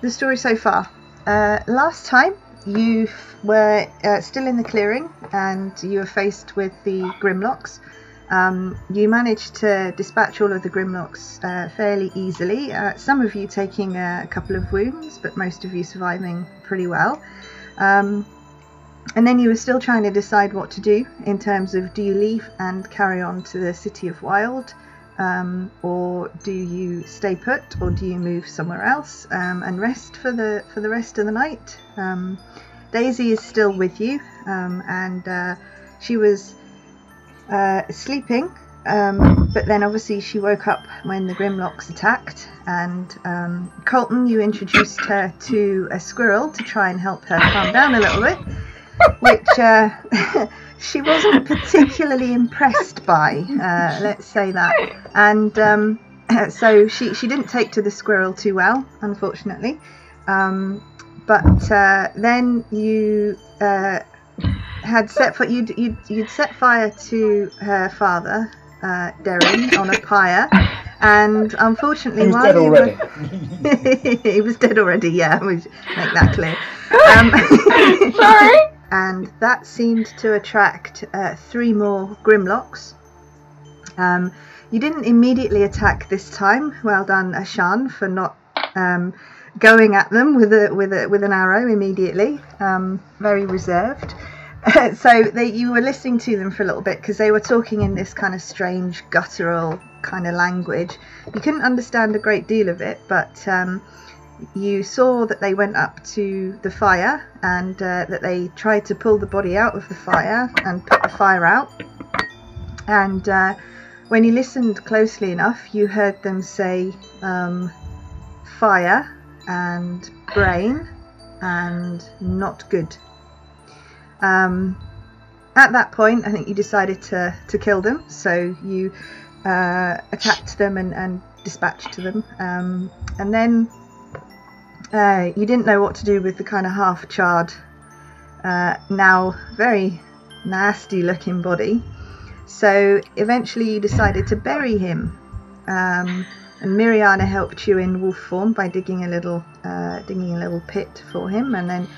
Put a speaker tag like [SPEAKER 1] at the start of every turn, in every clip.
[SPEAKER 1] the story so far. Uh, last time you were uh, still in the clearing and you were faced with the Grimlocks. Um, you managed to dispatch all of the Grimlocks uh, fairly easily. Uh, some of you taking a couple of wounds, but most of you surviving pretty well. Um, and then you were still trying to decide what to do in terms of do you leave and carry on to the City of Wyld, um, or do you stay put, or do you move somewhere else um, and rest for the for the rest of the night? Um, Daisy is still with you, um, and uh, she was uh, sleeping, um, but then obviously she woke up when the Grimlocks attacked. And um, Colton, you introduced her to a squirrel to try and help her calm down a little bit, which uh, she wasn't particularly impressed by. Uh, let's say that, and. Um, so she, she didn't take to the squirrel too well, unfortunately. Um, but uh, then you uh, had set for you'd, you'd you'd set fire to her father, uh, Darren, on a pyre, and unfortunately,
[SPEAKER 2] He was
[SPEAKER 1] while
[SPEAKER 2] dead already.
[SPEAKER 1] were he was dead already. Yeah, we should make that clear. Um,
[SPEAKER 3] Sorry.
[SPEAKER 1] And that seemed to attract uh, three more Grimlocks. Um, you didn't immediately attack this time. Well done, Ashan, for not um, going at them with a with a with an arrow immediately. Um, very reserved. so they, you were listening to them for a little bit because they were talking in this kind of strange guttural kind of language. You couldn't understand a great deal of it, but um, you saw that they went up to the fire and uh, that they tried to pull the body out of the fire and put the fire out. And uh, when you listened closely enough, you heard them say um, fire and brain and not good. Um, at that point, I think you decided to, to kill them, so you uh, attacked them and, and dispatched them. Um, and then uh, you didn't know what to do with the kind of half charred, uh, now very nasty looking body. So eventually you decided to bury him. Um, and Miriana helped you in wolf form by digging a little, uh, digging a little pit for him, and then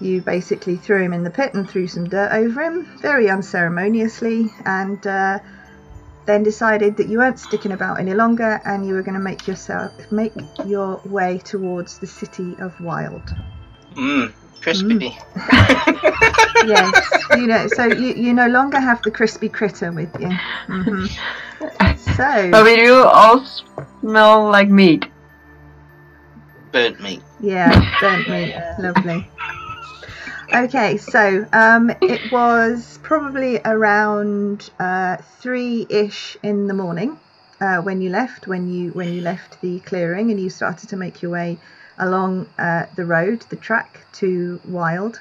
[SPEAKER 1] you basically threw him in the pit and threw some dirt over him, very unceremoniously, and uh, then decided that you weren't sticking about any longer, and you were going to make yourself make your way towards the city of Wyld.
[SPEAKER 4] Mmm, crispy.
[SPEAKER 1] yes, you know, so you, you no longer have the crispy critter with you. hmm So
[SPEAKER 3] But we do all smell like meat.
[SPEAKER 4] Burnt meat.
[SPEAKER 1] Yeah, burnt meat. Lovely. Okay, so um, it was probably around uh, three-ish in the morning uh, when you left. When you when you left the clearing and you started to make your way along uh, the road, the track to Wyld.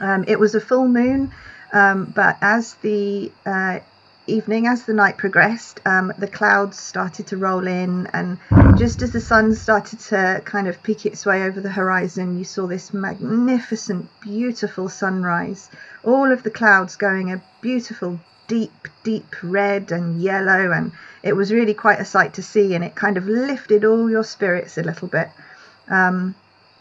[SPEAKER 1] Um, it was a full moon, um, but as the uh, evening, as the night progressed, um, the clouds started to roll in, and just as the sun started to kind of peek its way over the horizon, you saw this magnificent, beautiful sunrise. All of the clouds going a beautiful, deep, deep red and yellow, and it was really quite a sight to see, and it kind of lifted all your spirits a little bit. Um,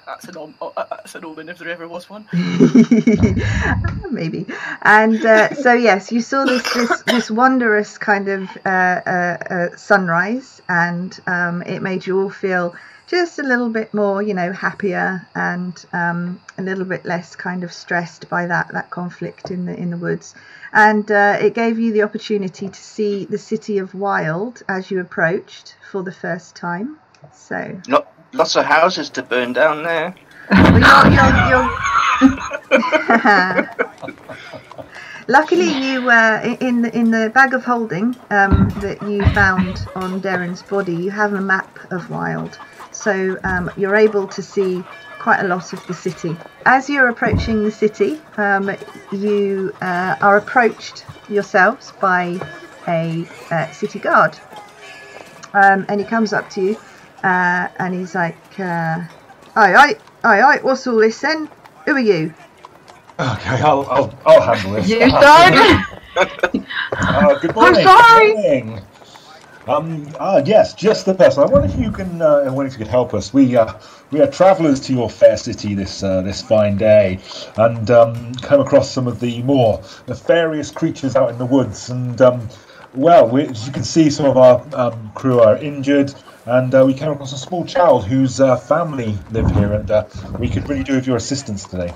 [SPEAKER 5] That's an uh, that's an one if there ever was one.
[SPEAKER 1] maybe. And uh, so yes you saw this this, this wondrous kind of uh, uh, uh, sunrise and um, it made you all feel just a little bit more you know happier and um, a little bit less kind of stressed by that that conflict in the in the woods. And uh, it gave you the opportunity to see the city of Wyld as you approached for the first time. So
[SPEAKER 4] Not lots of houses to burn down there.
[SPEAKER 1] Luckily, you uh, in the in the bag of holding um, that you found on Darren's body, you have a map of Wyld, so um, you're able to see quite a lot of the city. As you're approaching the city, um, you uh, are approached yourselves by a uh, city guard, um, and he comes up to you, uh, and he's like, uh, "Aye, aye, aye, aye. What's all this then? Who are you?"
[SPEAKER 2] Okay, I'll, I'll, I'll handle this.
[SPEAKER 3] You start?
[SPEAKER 2] Oh, good morning.
[SPEAKER 3] sorry.
[SPEAKER 2] Good morning. Um, ah, yes, just the person. I wonder if you can, uh, I wonder if you could help us. We, uh, we are travellers to your fair city this, uh, this fine day, and um, come across some of the more nefarious creatures out in the woods. And um, well, we, as you can see, some of our um, crew are injured, and uh, we came across a small child whose uh, family live here, and uh, we could really do with your assistance today.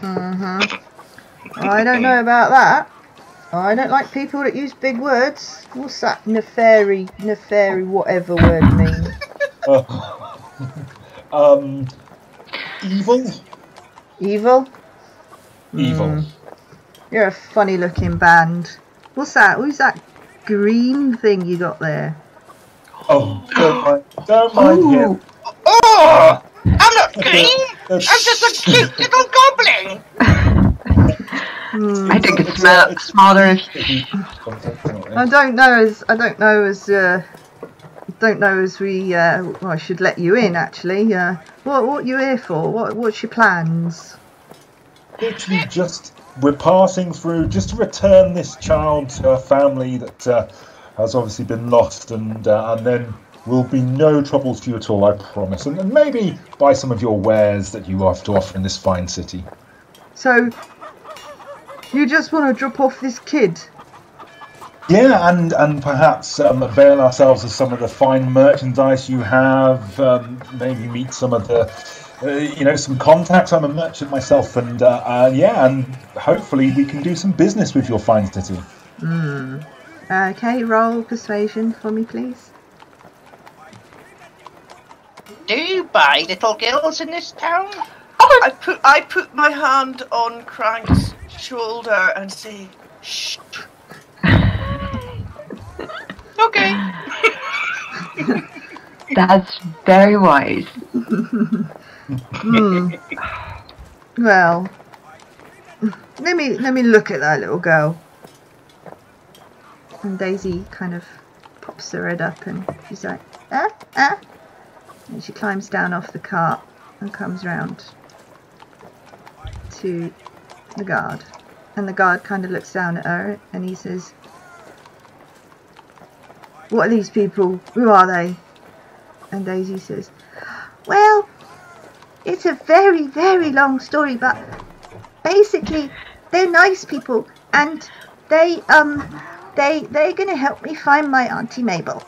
[SPEAKER 2] Mhm.
[SPEAKER 1] I don't know about that. I don't like people that use big words. What's that nefary, nefary, whatever word mean?
[SPEAKER 2] Um, evil,
[SPEAKER 1] Evil?
[SPEAKER 2] evil.
[SPEAKER 1] You're a funny looking band. What's that? Who's that green thing you got there?
[SPEAKER 2] Oh, don't mind, don't mind him.
[SPEAKER 4] Oh! I'm not green! I'm just a cute little goblin!
[SPEAKER 3] I think it's smell smaller if
[SPEAKER 1] I don't know as I don't know as uh, don't know as we uh, well, I should let you in actually. Uh, what what you here for? What what's your plans?
[SPEAKER 2] literally just we're passing through just to return this child to her family that uh, has obviously been lost, and uh, and then will be no troubles to you at all, I promise. And, and maybe buy some of your wares that you have to offer in this fine city.
[SPEAKER 1] So you just want to drop off this kid?
[SPEAKER 2] Yeah, and and perhaps um, avail ourselves of some of the fine merchandise you have. Um, maybe meet some of the, uh, you know, some contacts. I'm a merchant myself, and uh, uh, yeah, and hopefully we can do some business with your fine city.
[SPEAKER 1] Okay, roll persuasion for me, please.
[SPEAKER 4] Do you buy little girls in this town?
[SPEAKER 5] I put I put my hand on Crank's shoulder and say, "Shh."
[SPEAKER 4] Okay.
[SPEAKER 3] that's very wise.
[SPEAKER 1] Hmm. Well, let me let me look at that little girl. And Daisy kind of pops her head up and she's like, ah, ah. And she climbs down off the cart and comes round to the guard. And the guard kind of looks down at her and he says, What are these people? Who are they? And Daisy says, Well, it's a very, very long story, but basically, they're nice people, and they um, they they're gonna help me find my auntie Mabel.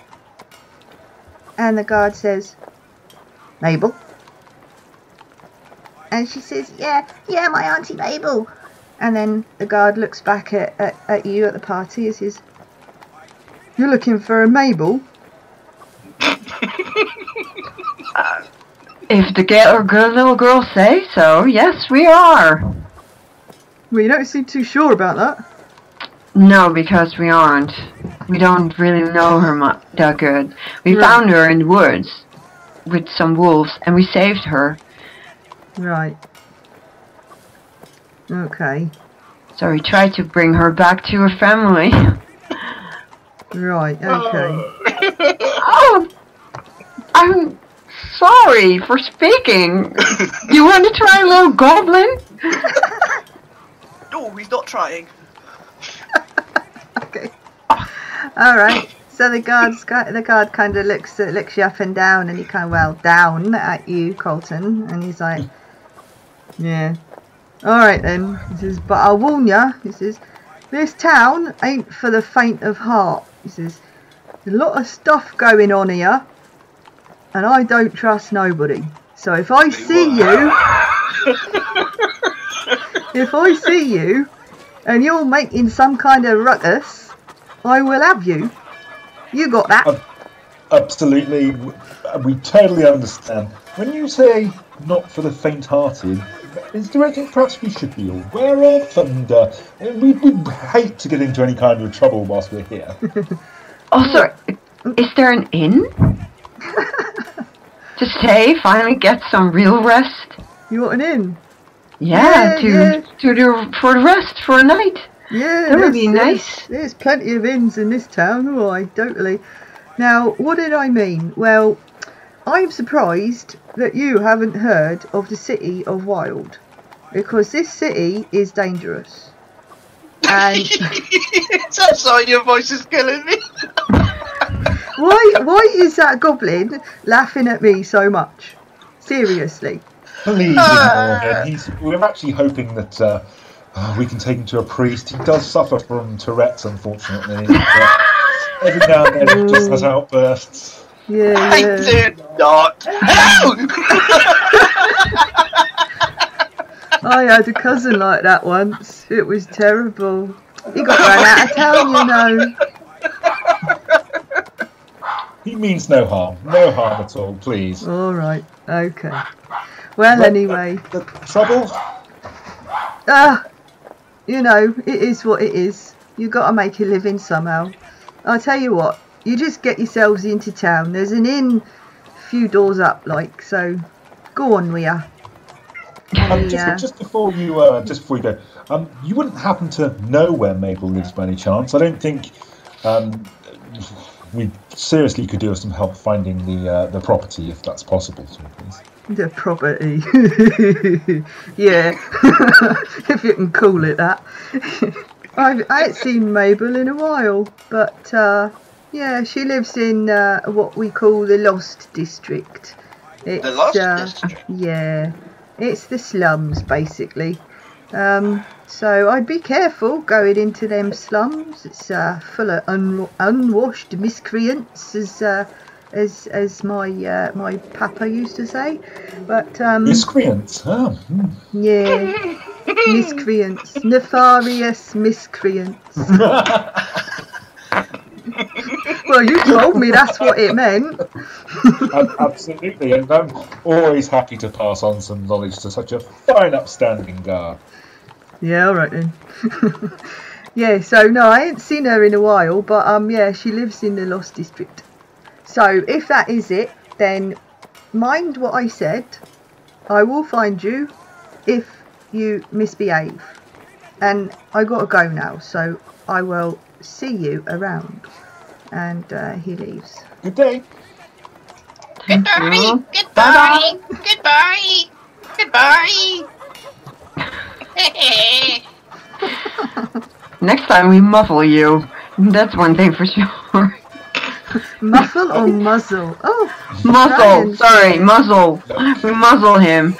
[SPEAKER 1] And the guard says, Mabel. And she says, Yeah, yeah, my auntie Mabel. And then the guard looks back at, at, at you at the party and says, You're looking for a Mabel?
[SPEAKER 3] If the girl or girl, little girl say so, yes, we are.
[SPEAKER 1] Well, you don't seem too sure about that.
[SPEAKER 3] No, because we aren't. We don't really know her mu- that good. We
[SPEAKER 1] Right.
[SPEAKER 3] found her in the woods with some wolves, and we saved her.
[SPEAKER 1] Right. Okay.
[SPEAKER 3] So we tried to bring her back to her family.
[SPEAKER 1] Right, okay.
[SPEAKER 3] oh, I'm sorry for speaking. you want to try a little goblin?
[SPEAKER 5] No, he's not trying.
[SPEAKER 1] All right. So the guard's the guard kind of looks at, looks you up and down, and he kind of well down at you, Colton, and he's like, "Yeah, all right then." He says, "But I'll warn ya." He says, "This town ain't for the faint of heart." He says, "There's a lot of stuff going on here, and I don't trust nobody. So if I see you, if I see you, and you're making some kind of ruckus, I will have you. You got that?"
[SPEAKER 2] Absolutely, we totally understand. When you say not for the faint-hearted, is there anything perhaps we should be aware of? And uh, we would hate to get into any kind of trouble whilst we're here.
[SPEAKER 3] Also, is there an inn? to stay, finally get some real rest.
[SPEAKER 1] You want an inn?
[SPEAKER 3] Yeah,
[SPEAKER 1] Yeah,
[SPEAKER 3] to
[SPEAKER 1] yeah.
[SPEAKER 3] to do for the rest for a night.
[SPEAKER 1] Yeah,
[SPEAKER 3] That would
[SPEAKER 1] there's-
[SPEAKER 3] be nice.
[SPEAKER 1] There's plenty of inns in this town. Oh, I totally. Now, what did I mean? Well, I'm surprised that you haven't heard of the city of Wyld, because this city is dangerous. And
[SPEAKER 4] That's why your voice is killing me.
[SPEAKER 1] Why? Why is that goblin laughing at me so much? Seriously.
[SPEAKER 2] Please ignore him. He's, we're actually hoping that uh, uh, we can take him to a priest. He does suffer from Tourette's, unfortunately. Every now and then he just has outbursts.
[SPEAKER 1] Yeah.
[SPEAKER 4] I
[SPEAKER 1] yeah.
[SPEAKER 4] did not. Hello!
[SPEAKER 1] I had a cousin like that once. It was terrible. He got run out of town, you know.
[SPEAKER 2] He means no harm. No harm at all, please.
[SPEAKER 1] All right. Okay. Well,
[SPEAKER 2] But, uh,
[SPEAKER 1] anyway.
[SPEAKER 2] The trouble?
[SPEAKER 1] Ah, you know, it is what it is. You got to make a living somehow. I'll tell you what. You just get yourselves into town. There's an inn a few doors up, like so. Go on, we are.
[SPEAKER 2] Um, just,
[SPEAKER 1] Yeah.
[SPEAKER 2] just before you, uh, just before you go, um, you wouldn't happen to know where Mabel lives by any chance? I don't think um, we seriously could do with some help finding the uh, the property, if that's possible. To please.
[SPEAKER 1] The property. yeah, if you can call it that. I've, I ain't seen Mabel in a while, but uh, yeah, she lives in uh, what we call the Lost District. It's,
[SPEAKER 4] The Lost
[SPEAKER 1] uh,
[SPEAKER 4] District.
[SPEAKER 1] Yeah, it's the slums basically. Um, so I'd be careful going into them slums. It's uh, full of un- unwashed miscreants, as uh, as as my uh, my papa used to say. But um,
[SPEAKER 2] Miscreants. Oh,
[SPEAKER 1] yeah, miscreants, nefarious miscreants. well, you told me that's what it meant.
[SPEAKER 2] Absolutely, and I'm always happy to pass on some knowledge to such a fine, upstanding guard.
[SPEAKER 1] Yeah, all right then. yeah, so no, I ain't seen her in a while, but um, yeah, she lives in the Lost District. So if that is it, then mind what I said. I will find you if you misbehave. And I gotta go now, so I will see you around. And uh, he leaves.
[SPEAKER 2] Good day.
[SPEAKER 4] Goodbye! Goodbye! Goodbye! Goodbye!
[SPEAKER 3] Next time we muffle you. That's one thing for sure.
[SPEAKER 1] Muffle or muzzle? Oh,
[SPEAKER 3] Muzzle.
[SPEAKER 1] Ryan.
[SPEAKER 3] Sorry, muzzle. We muzzle him.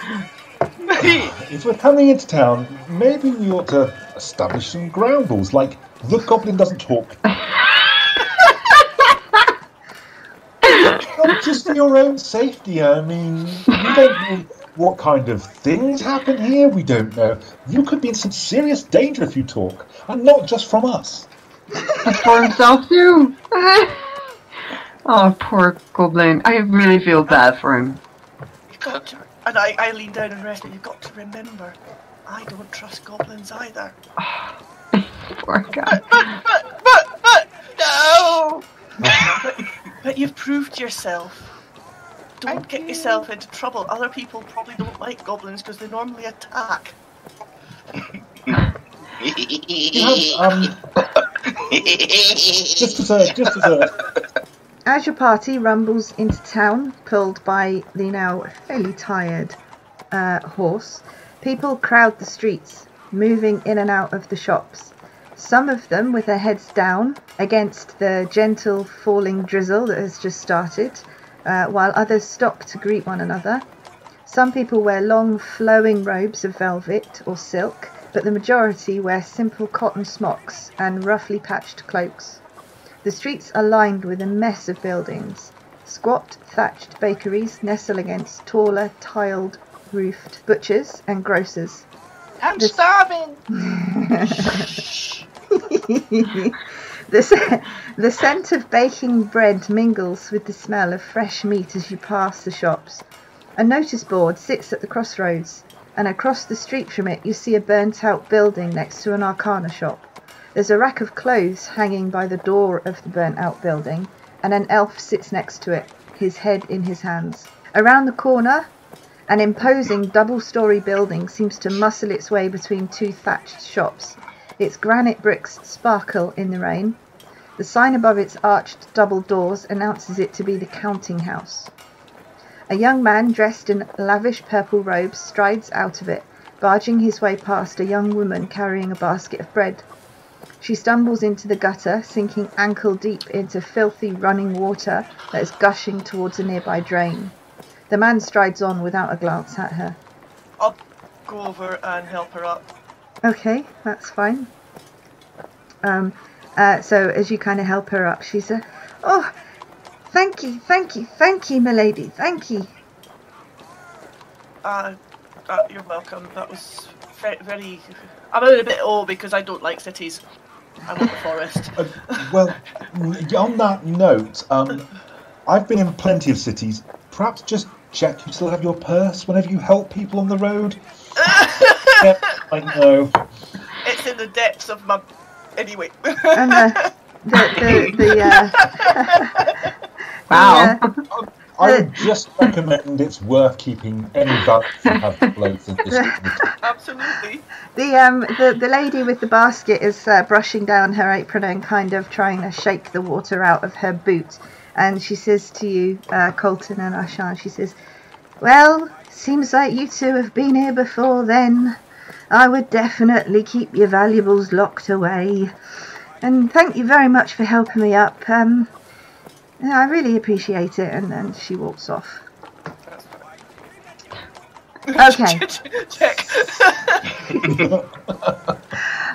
[SPEAKER 2] If we're coming into town, maybe we ought to establish some ground rules, like the goblin doesn't talk. Not just for your own safety. I mean, we don't know what kind of things happen here. We don't know. You could be in some serious danger if you talk, and not just from us.
[SPEAKER 3] That's for himself too. oh, poor Goblin. I really feel bad for him.
[SPEAKER 5] You've got to, and I, I lean down and rest, you've got to remember, I don't trust goblins either.
[SPEAKER 3] Poor guy.
[SPEAKER 5] But, but, but, but, no! but, but you've proved yourself. Don't get yourself into trouble. Other people probably don't like goblins because they normally attack.
[SPEAKER 2] You have, um, just as a, just as a,
[SPEAKER 1] As your party rumbles into town, pulled by the now fairly tired uh, horse, people crowd the streets, moving in and out of the shops. Some of them with their heads down against the gentle falling drizzle that has just started, uh, while others stop to greet one another. Some people wear long flowing robes of velvet or silk, but the majority wear simple cotton smocks and roughly patched cloaks. The streets are lined with a mess of buildings. Squat, thatched bakeries nestle against taller, tiled roofed butchers and grocers.
[SPEAKER 4] I'm
[SPEAKER 1] This-
[SPEAKER 4] starving!
[SPEAKER 1] the, the scent of baking bread mingles with the smell of fresh meat as you pass the shops. A notice board sits at the crossroads, and across the street from it you see a burnt out building next to an arcana shop. There's a rack of clothes hanging by the door of the burnt out building, and an elf sits next to it, his head in his hands. Around the corner, an imposing double story building seems to muscle its way between two thatched shops. Its granite bricks sparkle in the rain. The sign above its arched double doors announces it to be the counting house. A young man dressed in lavish purple robes strides out of it, barging his way past a young woman carrying a basket of bread. She stumbles into the gutter, sinking ankle deep into filthy running water that is gushing towards a nearby drain. The man strides on without a glance at her.
[SPEAKER 5] I'll go over and help her up.
[SPEAKER 1] Okay, that's fine. Um, uh, so as you kind of help her up, she says, "Oh, thank you, thank you, thank you, milady, thank you."
[SPEAKER 5] Uh, uh, you're welcome. That was very. I'm a little bit old because I don't like cities. I want the forest.
[SPEAKER 2] Uh, well, on that note, um, I've been in plenty of cities. Perhaps just check you still have your purse whenever you help people on the road. yep, I know.
[SPEAKER 5] It's in the depths of my. Anyway.
[SPEAKER 1] And the the the, the uh,
[SPEAKER 3] Wow.
[SPEAKER 1] the, uh,
[SPEAKER 2] I would just recommend it's worth keeping any value you have clothes in this
[SPEAKER 5] Absolutely.
[SPEAKER 1] The um the, the lady with the basket is uh, brushing down her apron and kind of trying to shake the water out of her boot, and she says to you, uh, Colton and Ashan, she says, "Well, seems like you two have been here before. Then, I would definitely keep your valuables locked away, and thank you very much for helping me up. Um, I really appreciate it." And then she walks off. Okay.
[SPEAKER 5] Check.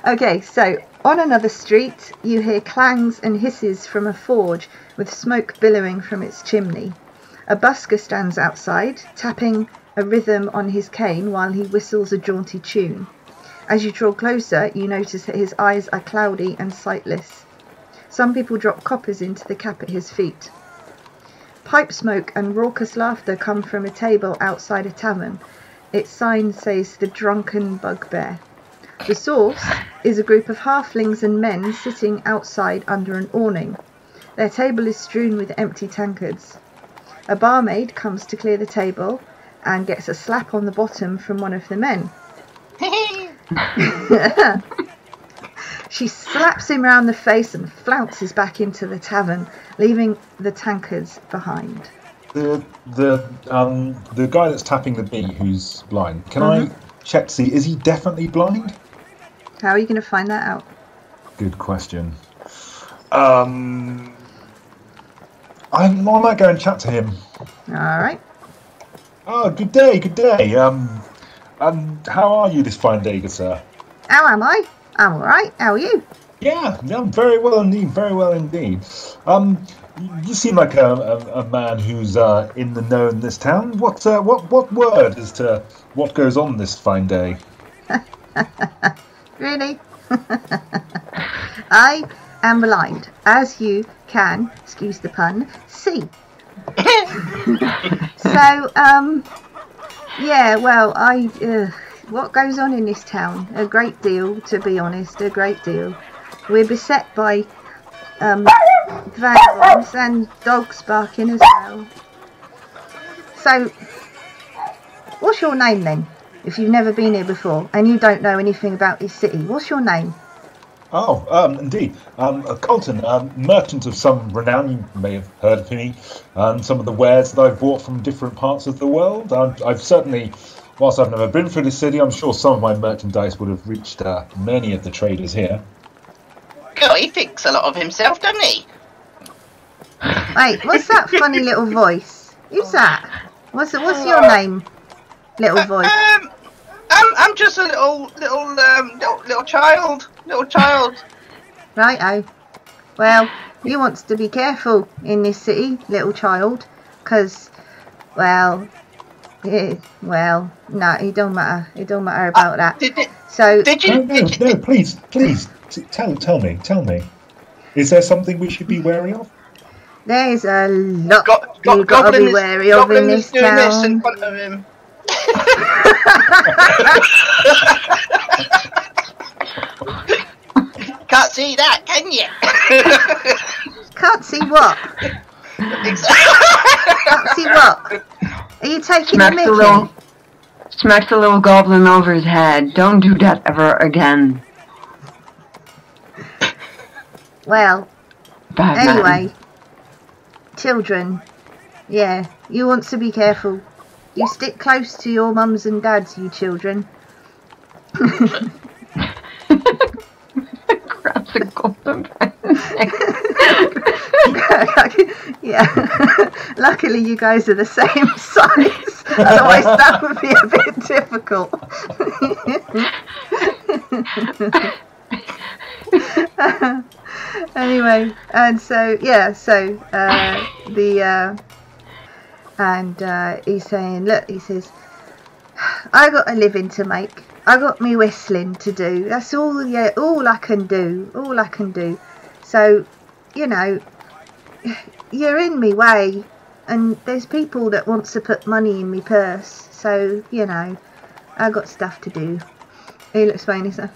[SPEAKER 1] Okay, so on another street, you hear clangs and hisses from a forge with smoke billowing from its chimney. A busker stands outside, tapping a rhythm on his cane while he whistles a jaunty tune. As you draw closer, you notice that his eyes are cloudy and sightless. Some people drop coppers into the cap at his feet. Pipe smoke and raucous laughter come from a table outside a tavern. Its sign says the Drunken Bugbear. The source is a group of halflings and men sitting outside under an awning. Their table is strewn with empty tankards. A barmaid comes to clear the table and gets a slap on the bottom from one of the men. she slaps him round the face and flounces back into the tavern, leaving the tankards behind.
[SPEAKER 2] The the um the guy that's tapping the beat who's blind. Can I check to see is he definitely blind?
[SPEAKER 1] How are you going to find that out?
[SPEAKER 2] Good question. Um, I, I might go and chat to him.
[SPEAKER 1] All right.
[SPEAKER 2] Oh, good day, good day. Um, um, how are you this fine day, good sir?
[SPEAKER 1] How am I? I'm all right. How are you?
[SPEAKER 2] Yeah, yeah, I'm very well indeed, very well indeed. Um, you- you seem like a, a, a man who's uh, in the know in this town. What uh, what what word as to what goes on this fine day?
[SPEAKER 1] Really? I am blind, as you can, excuse the pun, see. so, um, yeah, well, I, uh, what goes on in this town? A great deal, to be honest, a great deal. We're beset by, um, vagabonds and dogs barking as well. So, what's your name then? If you've never been here before and you don't know anything about this city, what's your name?
[SPEAKER 2] Oh, um, indeed. Um, uh, Colton, um, merchant of some renown, you may have heard of me, and some of the wares that I've bought from different parts of the world. I've, I've certainly, whilst I've never been through the city, I'm sure some of my merchandise would have reached uh, many of the traders here.
[SPEAKER 4] God, he thinks a lot of himself, doesn't he?
[SPEAKER 1] Wait, what's that funny little voice? Who's that? What's what's your name, little voice?
[SPEAKER 4] Um, I'm, I'm just a little, little, um, little, little child, little child.
[SPEAKER 1] Righto. Well, you wants to be careful in this city, little child, because, well, eh, well, no, it don't matter. It don't matter about that.
[SPEAKER 4] Did, did,
[SPEAKER 1] So,
[SPEAKER 4] did you?
[SPEAKER 2] no,
[SPEAKER 4] Did you
[SPEAKER 2] no, please, please, tell, tell me, tell me. Is there something we should be wary of?
[SPEAKER 1] there's a lot
[SPEAKER 4] got, got,
[SPEAKER 1] you've got to
[SPEAKER 4] Goblin
[SPEAKER 1] be
[SPEAKER 4] is-
[SPEAKER 1] wary of
[SPEAKER 4] Goblin
[SPEAKER 1] in this
[SPEAKER 4] doing this in
[SPEAKER 1] town.
[SPEAKER 4] front of him. Can't see that, can you?
[SPEAKER 1] Can't see what? Can't see what? Are you taking a
[SPEAKER 3] Smacks the little, smacks the little goblin over his head. Don't do that ever again.
[SPEAKER 1] Well,
[SPEAKER 3] Bad man.
[SPEAKER 1] Anyway, children, yeah, you want to be careful. You stick close to your mums and dads, you children.
[SPEAKER 3] A
[SPEAKER 1] yeah. Luckily, you guys are the same size. Otherwise, that would be a bit difficult. anyway, and so yeah, so uh, the uh, and uh, he's saying, look, he says, I got a living to make. I got me whistling to do. That's all. Yeah, all I can do. All I can do. So, you know, you're in me way, and there's people that wants to put money in me purse. So, you know, I got stuff to do. He looks fine. He's like,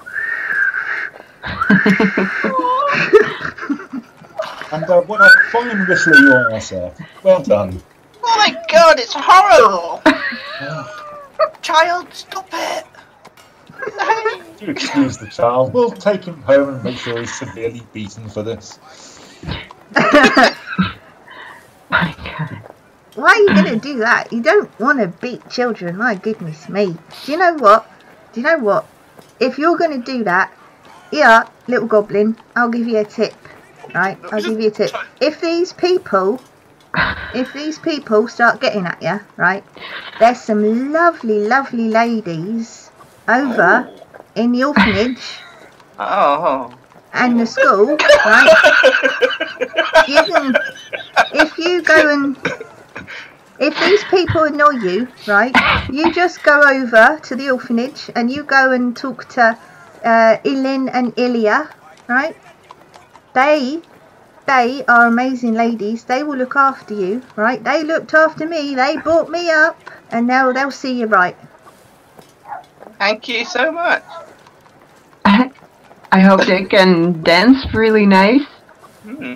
[SPEAKER 2] And uh, what a fine whistler you are, sir. Well done.
[SPEAKER 4] Oh my god, it's horrible!
[SPEAKER 5] Child, stop it!
[SPEAKER 2] Do excuse the child. We'll take him home and make sure he's severely beaten for this.
[SPEAKER 3] My God.
[SPEAKER 1] Why are you going to do that? You don't want to beat children. My goodness me. Do you know what? Do you know what? If you're going to do that, yeah, little goblin, I'll give you a tip. Right? I'll give you a tip. If these people, if these people start getting at you, right? There's some lovely, lovely ladies over in the orphanage
[SPEAKER 4] Oh.
[SPEAKER 1] and the school, right? You can, if you go and, if these people annoy you, right? You just go over to the orphanage and you go and talk to uh, Ilin and Ilya, right? They, they are amazing ladies. They will look after you, right? They looked after me. They brought me up, and now they'll see you right.
[SPEAKER 4] Thank you so much.
[SPEAKER 3] I hope they can dance really nice.
[SPEAKER 4] Hmm.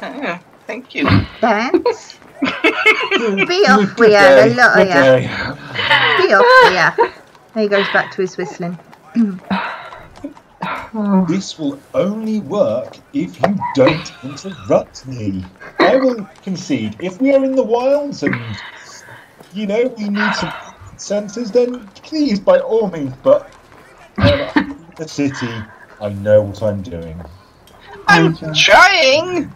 [SPEAKER 4] Yeah, thank you.
[SPEAKER 1] Dance. Be off
[SPEAKER 2] Good
[SPEAKER 1] with you, the lot of
[SPEAKER 2] good
[SPEAKER 1] you.
[SPEAKER 2] day.
[SPEAKER 1] Be off with you. There he goes back to his whistling.
[SPEAKER 3] Oh,
[SPEAKER 2] This will only work if you don't interrupt me. I will concede. If we are in the wilds and, you know, we need some senses, then please, by all means. But the city, I know what I'm doing.
[SPEAKER 4] I'm trying!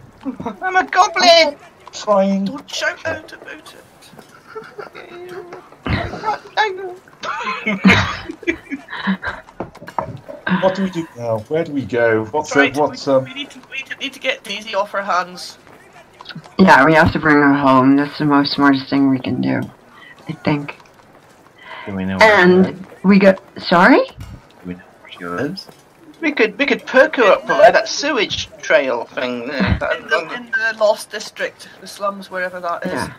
[SPEAKER 4] I'm a goblin!
[SPEAKER 2] Trying.
[SPEAKER 5] Don't shout out about it.
[SPEAKER 2] What do we do now? Where do we go? What's
[SPEAKER 5] Right,
[SPEAKER 2] uh, what's
[SPEAKER 5] we,
[SPEAKER 2] um?
[SPEAKER 5] we, need to, we need to get Daisy off her hands.
[SPEAKER 3] yeah, we have to bring her home. That's the most smartest thing we can do. I think.
[SPEAKER 6] Do we know where,
[SPEAKER 3] And we got. Sorry?
[SPEAKER 6] do we know where she lives?
[SPEAKER 4] We could we could perk her up by that sewage trail thing there.
[SPEAKER 5] In the, in the Lost District, the slums, wherever that is.
[SPEAKER 3] Yeah.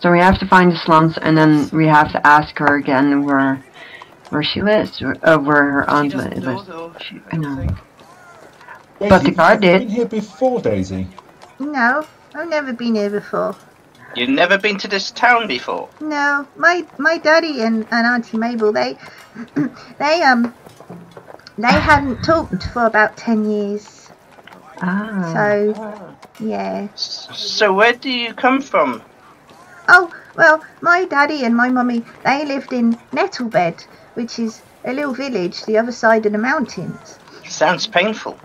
[SPEAKER 3] So we have to find the slums, and then we have to ask her again where where she lives, or, uh, where her
[SPEAKER 5] She
[SPEAKER 3] aunt
[SPEAKER 5] doesn't know
[SPEAKER 3] lives.
[SPEAKER 5] though.
[SPEAKER 3] She-
[SPEAKER 5] I
[SPEAKER 3] I
[SPEAKER 5] don't
[SPEAKER 3] know.
[SPEAKER 5] think.
[SPEAKER 3] But the
[SPEAKER 2] Daisy,
[SPEAKER 3] guard
[SPEAKER 2] have you
[SPEAKER 3] did.
[SPEAKER 2] Been here before, Daisy.
[SPEAKER 1] No, I've never been here before.
[SPEAKER 4] You've never been to this town before.
[SPEAKER 1] No, my my daddy and, and Auntie Mabel, they they um they hadn't talked for about ten years.
[SPEAKER 3] Ah.
[SPEAKER 1] So yeah.
[SPEAKER 4] So where do you come from?
[SPEAKER 1] Oh well, my daddy and my mummy they lived in Nettlebed, which is a little village the other side of the mountains.
[SPEAKER 4] Sounds painful.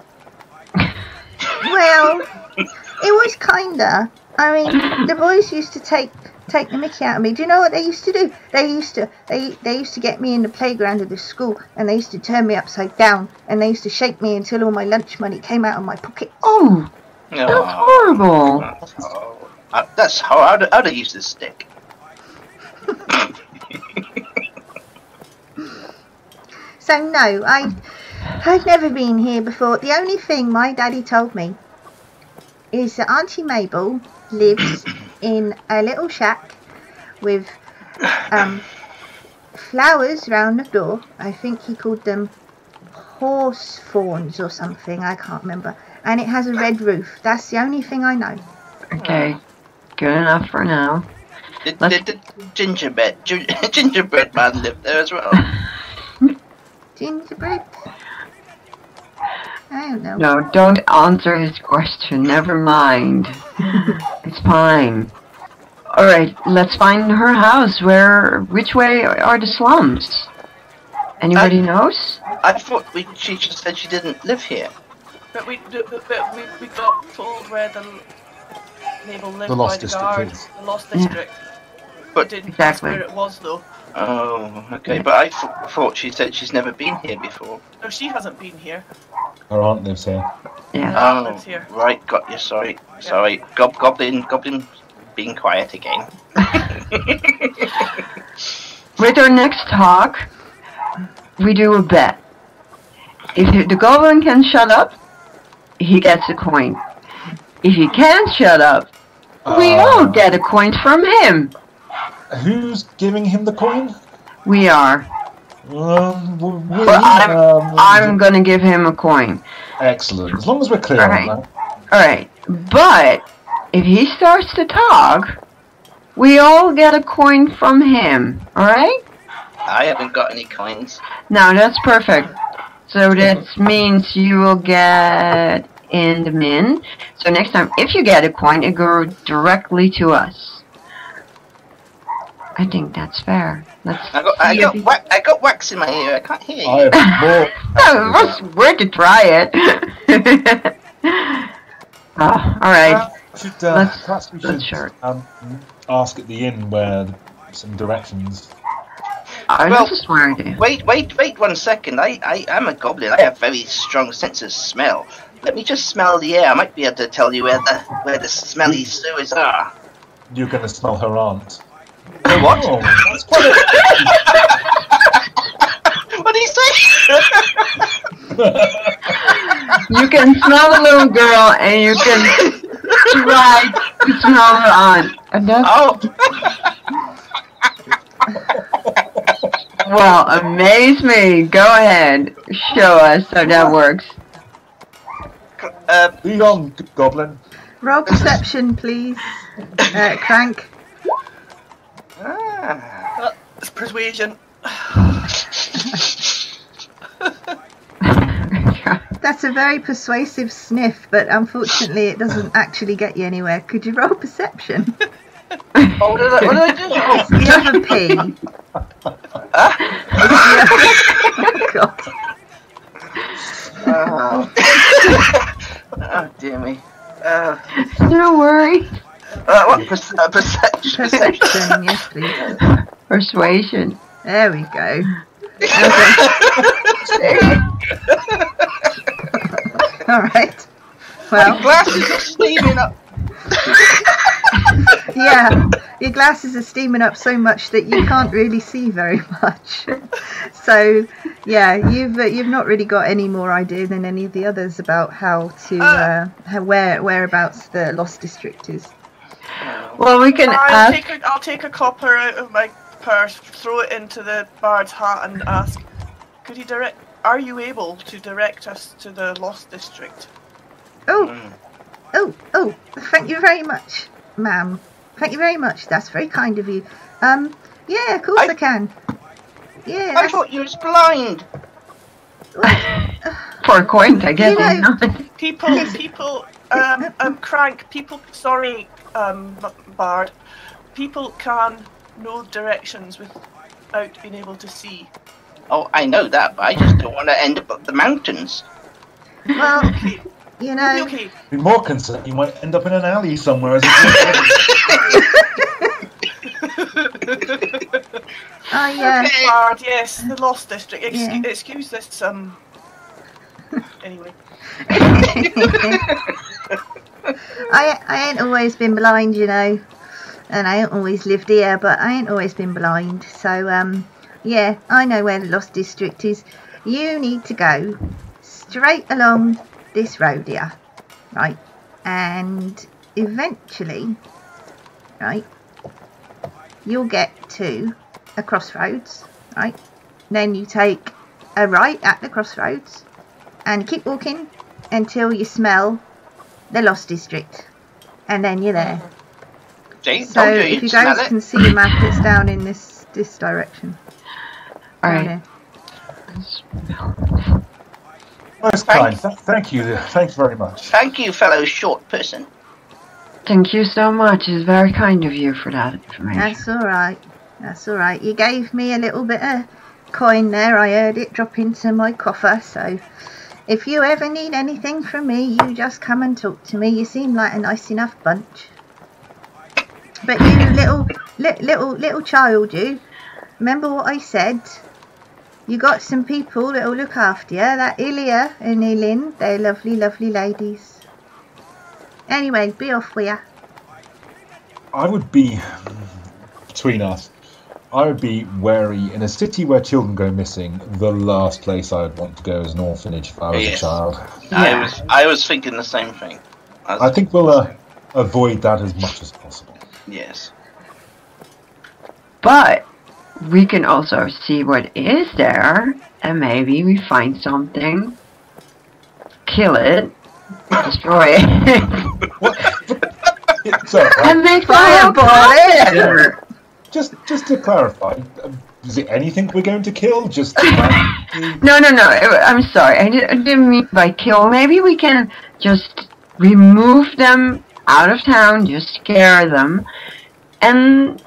[SPEAKER 1] Well, it was kinda. I mean, the boys used to take take the mickey out of me. Do you know what they used to do? They used to they they used to get me in the playground of the school and they used to turn me upside down and they used to shake me until all my lunch money came out of my pocket.
[SPEAKER 3] Oh, that's horrible.
[SPEAKER 4] oh, uh, that's how I'd, I'd have used a stick.
[SPEAKER 1] So no, I I've never been here before. The only thing my daddy told me is that Auntie Mabel lives in a little shack with um, flowers round the door. I think he called them horse fawns or something. I can't remember. And it has a red roof. That's the only thing I know.
[SPEAKER 3] Okay, good enough for now.
[SPEAKER 4] Did,
[SPEAKER 3] Let's-
[SPEAKER 4] did the gingerbread gingerbread man live there as well?
[SPEAKER 1] Gingerbread. I don't know.
[SPEAKER 3] No, don't answer his question. Never mind. it's fine. All right, let's find her house. Where? Which way are the slums? Anybody knows?
[SPEAKER 4] I thought we, she just said she didn't live here.
[SPEAKER 5] But we, but, but we, we got told where the Mabel lived
[SPEAKER 2] The Lost
[SPEAKER 5] by the
[SPEAKER 2] District
[SPEAKER 5] guard.
[SPEAKER 2] is.
[SPEAKER 5] The Lost
[SPEAKER 3] Yeah.
[SPEAKER 5] District.
[SPEAKER 4] But-
[SPEAKER 5] didn't
[SPEAKER 3] Exactly.
[SPEAKER 5] ask where it was though.
[SPEAKER 4] Oh, okay. But I th- thought she said she's never been here before.
[SPEAKER 5] No, she hasn't been here.
[SPEAKER 2] Her aunt lives here.
[SPEAKER 3] Yeah.
[SPEAKER 4] Oh,
[SPEAKER 5] lives here.
[SPEAKER 4] right. Got you. Sorry. Sorry. Gob- goblin. Goblin. Being quiet again.
[SPEAKER 3] With our next talk, we do a bet. If the goblin can shut up, he gets a coin. If he can't shut up, we
[SPEAKER 2] Uh,
[SPEAKER 3] all get a coin from him.
[SPEAKER 2] Who's giving him the coin?
[SPEAKER 3] We are.
[SPEAKER 2] Um, we,
[SPEAKER 3] Well, I'm-
[SPEAKER 2] um,
[SPEAKER 3] I'm gonna give him a coin.
[SPEAKER 2] excellent. As long as we're clear
[SPEAKER 3] Alright.
[SPEAKER 2] on that.
[SPEAKER 3] Alright, but if he starts to talk, we all get a coin from him. Alright?
[SPEAKER 4] I haven't got any coins.
[SPEAKER 3] Now that's perfect. So that means you will get in the min. So next time, if you get a coin, it goes directly to us. I think that's fair. Let's
[SPEAKER 4] I got. I got.
[SPEAKER 3] if
[SPEAKER 4] Wa- I got wax in my ear. I can't hear you.
[SPEAKER 2] I have more.
[SPEAKER 3] Oh, it was worth to try it. oh, all right.
[SPEAKER 2] Should, uh,
[SPEAKER 3] Let's-
[SPEAKER 2] perhaps we should
[SPEAKER 3] share it.
[SPEAKER 2] um, ask at the inn where the, some directions.
[SPEAKER 3] I
[SPEAKER 4] Well-
[SPEAKER 3] just swear.
[SPEAKER 4] Wait, wait, wait one second. I, I am a goblin. I have very strong sense of smell. Let me just smell the air. I might be able to tell you where the where the smelly sewers are.
[SPEAKER 2] You're going to smell her aunt.
[SPEAKER 4] What?
[SPEAKER 2] Oh, that's quite a,
[SPEAKER 4] What do you say?
[SPEAKER 3] You can smell the little girl, and you can try to smell her aunt. And that's
[SPEAKER 4] oh,
[SPEAKER 3] well, amaze me. Go ahead, show us how that works.
[SPEAKER 4] uh,
[SPEAKER 2] Lead on, goblin.
[SPEAKER 1] Roll perception, please. Uh, Crank.
[SPEAKER 4] Ah.
[SPEAKER 5] It's persuasion.
[SPEAKER 1] That's a very persuasive sniff, but unfortunately it doesn't actually get you anywhere. Could you roll perception?
[SPEAKER 4] Oh, what did I, what did I do? Oh,
[SPEAKER 1] The other P. God.
[SPEAKER 4] oh. oh dear me. Uh,
[SPEAKER 3] Don't worry.
[SPEAKER 4] Uh, what perce- uh, perception?
[SPEAKER 1] Perception, yes, please.
[SPEAKER 3] Persuasion.
[SPEAKER 1] There we go. All right.
[SPEAKER 4] My
[SPEAKER 1] Well,
[SPEAKER 4] glasses are steaming up.
[SPEAKER 1] yeah, your glasses are steaming up so much that you can't really see very much. So, yeah, you've uh, you've not really got any more idea than any of the others about how to uh, how, where whereabouts the Lost District is.
[SPEAKER 3] Well, we can
[SPEAKER 5] I'll
[SPEAKER 3] ask.
[SPEAKER 5] take, a, I'll take a copper out of my purse, throw it into the bard's hat, and ask, could he direct? Are you able to direct us to the Lost District?
[SPEAKER 1] Oh,
[SPEAKER 4] Mm.
[SPEAKER 1] oh, oh! Thank you very much, ma'am. Thank you very much. That's very kind of you. Um, yeah, of course I,
[SPEAKER 4] I-
[SPEAKER 1] can. Yeah,
[SPEAKER 4] I
[SPEAKER 1] that's-
[SPEAKER 4] thought you was blind.
[SPEAKER 3] For a coin, I guess.
[SPEAKER 1] You know-
[SPEAKER 5] People, people, um, um, crank. People, sorry, um, M- bard. People can know directions without being able to see.
[SPEAKER 4] Oh, I know that, but I just don't want to end up up the mountains.
[SPEAKER 1] well,
[SPEAKER 5] Okay,
[SPEAKER 1] you know,
[SPEAKER 5] okay.
[SPEAKER 2] Be more concerned, you might end up in an alley somewhere. As a
[SPEAKER 1] I uh,
[SPEAKER 4] Okay.
[SPEAKER 5] Bard, yes, the Lost District. Ex-
[SPEAKER 1] Yeah.
[SPEAKER 5] Excuse this. Um. Anyway,
[SPEAKER 1] I I ain't always been blind, you know, and I ain't always lived here, but I ain't always been blind. So um, yeah, I know where the Lost District is. You need to go straight along this road here, right, and eventually, right, you'll get to a crossroads, right. Then you take a right at the crossroads, and keep walking until you smell the Lost District, and then you're there.
[SPEAKER 4] See,
[SPEAKER 1] So
[SPEAKER 4] you
[SPEAKER 1] if
[SPEAKER 4] you'd
[SPEAKER 1] you
[SPEAKER 4] smell
[SPEAKER 1] guys
[SPEAKER 4] it.
[SPEAKER 1] can see the map, it's down in this this direction.
[SPEAKER 3] All
[SPEAKER 1] Down
[SPEAKER 3] right.
[SPEAKER 1] here.
[SPEAKER 2] Most kind. Th- thank you. Thanks very much.
[SPEAKER 4] Thank you, fellow short person.
[SPEAKER 3] Thank you so much. It's very kind of you for that information.
[SPEAKER 1] That's all right. That's all right. You gave me a little bit of coin there. I heard it drop into my coffer. So if you ever need anything from me, you just come and talk to me. You seem like a nice enough bunch. But you little li- little little child, you remember what I said? You got some people that'll look after you. That Ilya and Ilin, they're lovely, lovely ladies. Anyway, be off with ya.
[SPEAKER 2] I would be between us. I would be wary in a city where children go missing. The last place I would want to go is an orphanage if I was
[SPEAKER 4] Yes.
[SPEAKER 2] a child.
[SPEAKER 4] I was I was thinking the same thing. I
[SPEAKER 2] I think we'll uh, avoid that as much as possible.
[SPEAKER 4] yes.
[SPEAKER 3] But we can also see what is there, and maybe we find something, kill it, destroy it,
[SPEAKER 2] Yeah, So,
[SPEAKER 3] and make the
[SPEAKER 1] Fireball it!
[SPEAKER 3] Better.
[SPEAKER 2] just just to clarify, uh, is it anything we're going to kill? Just
[SPEAKER 3] No, no, no. I- I'm sorry. I didn't mean by kill. Maybe we can just remove them out of town, just scare them, and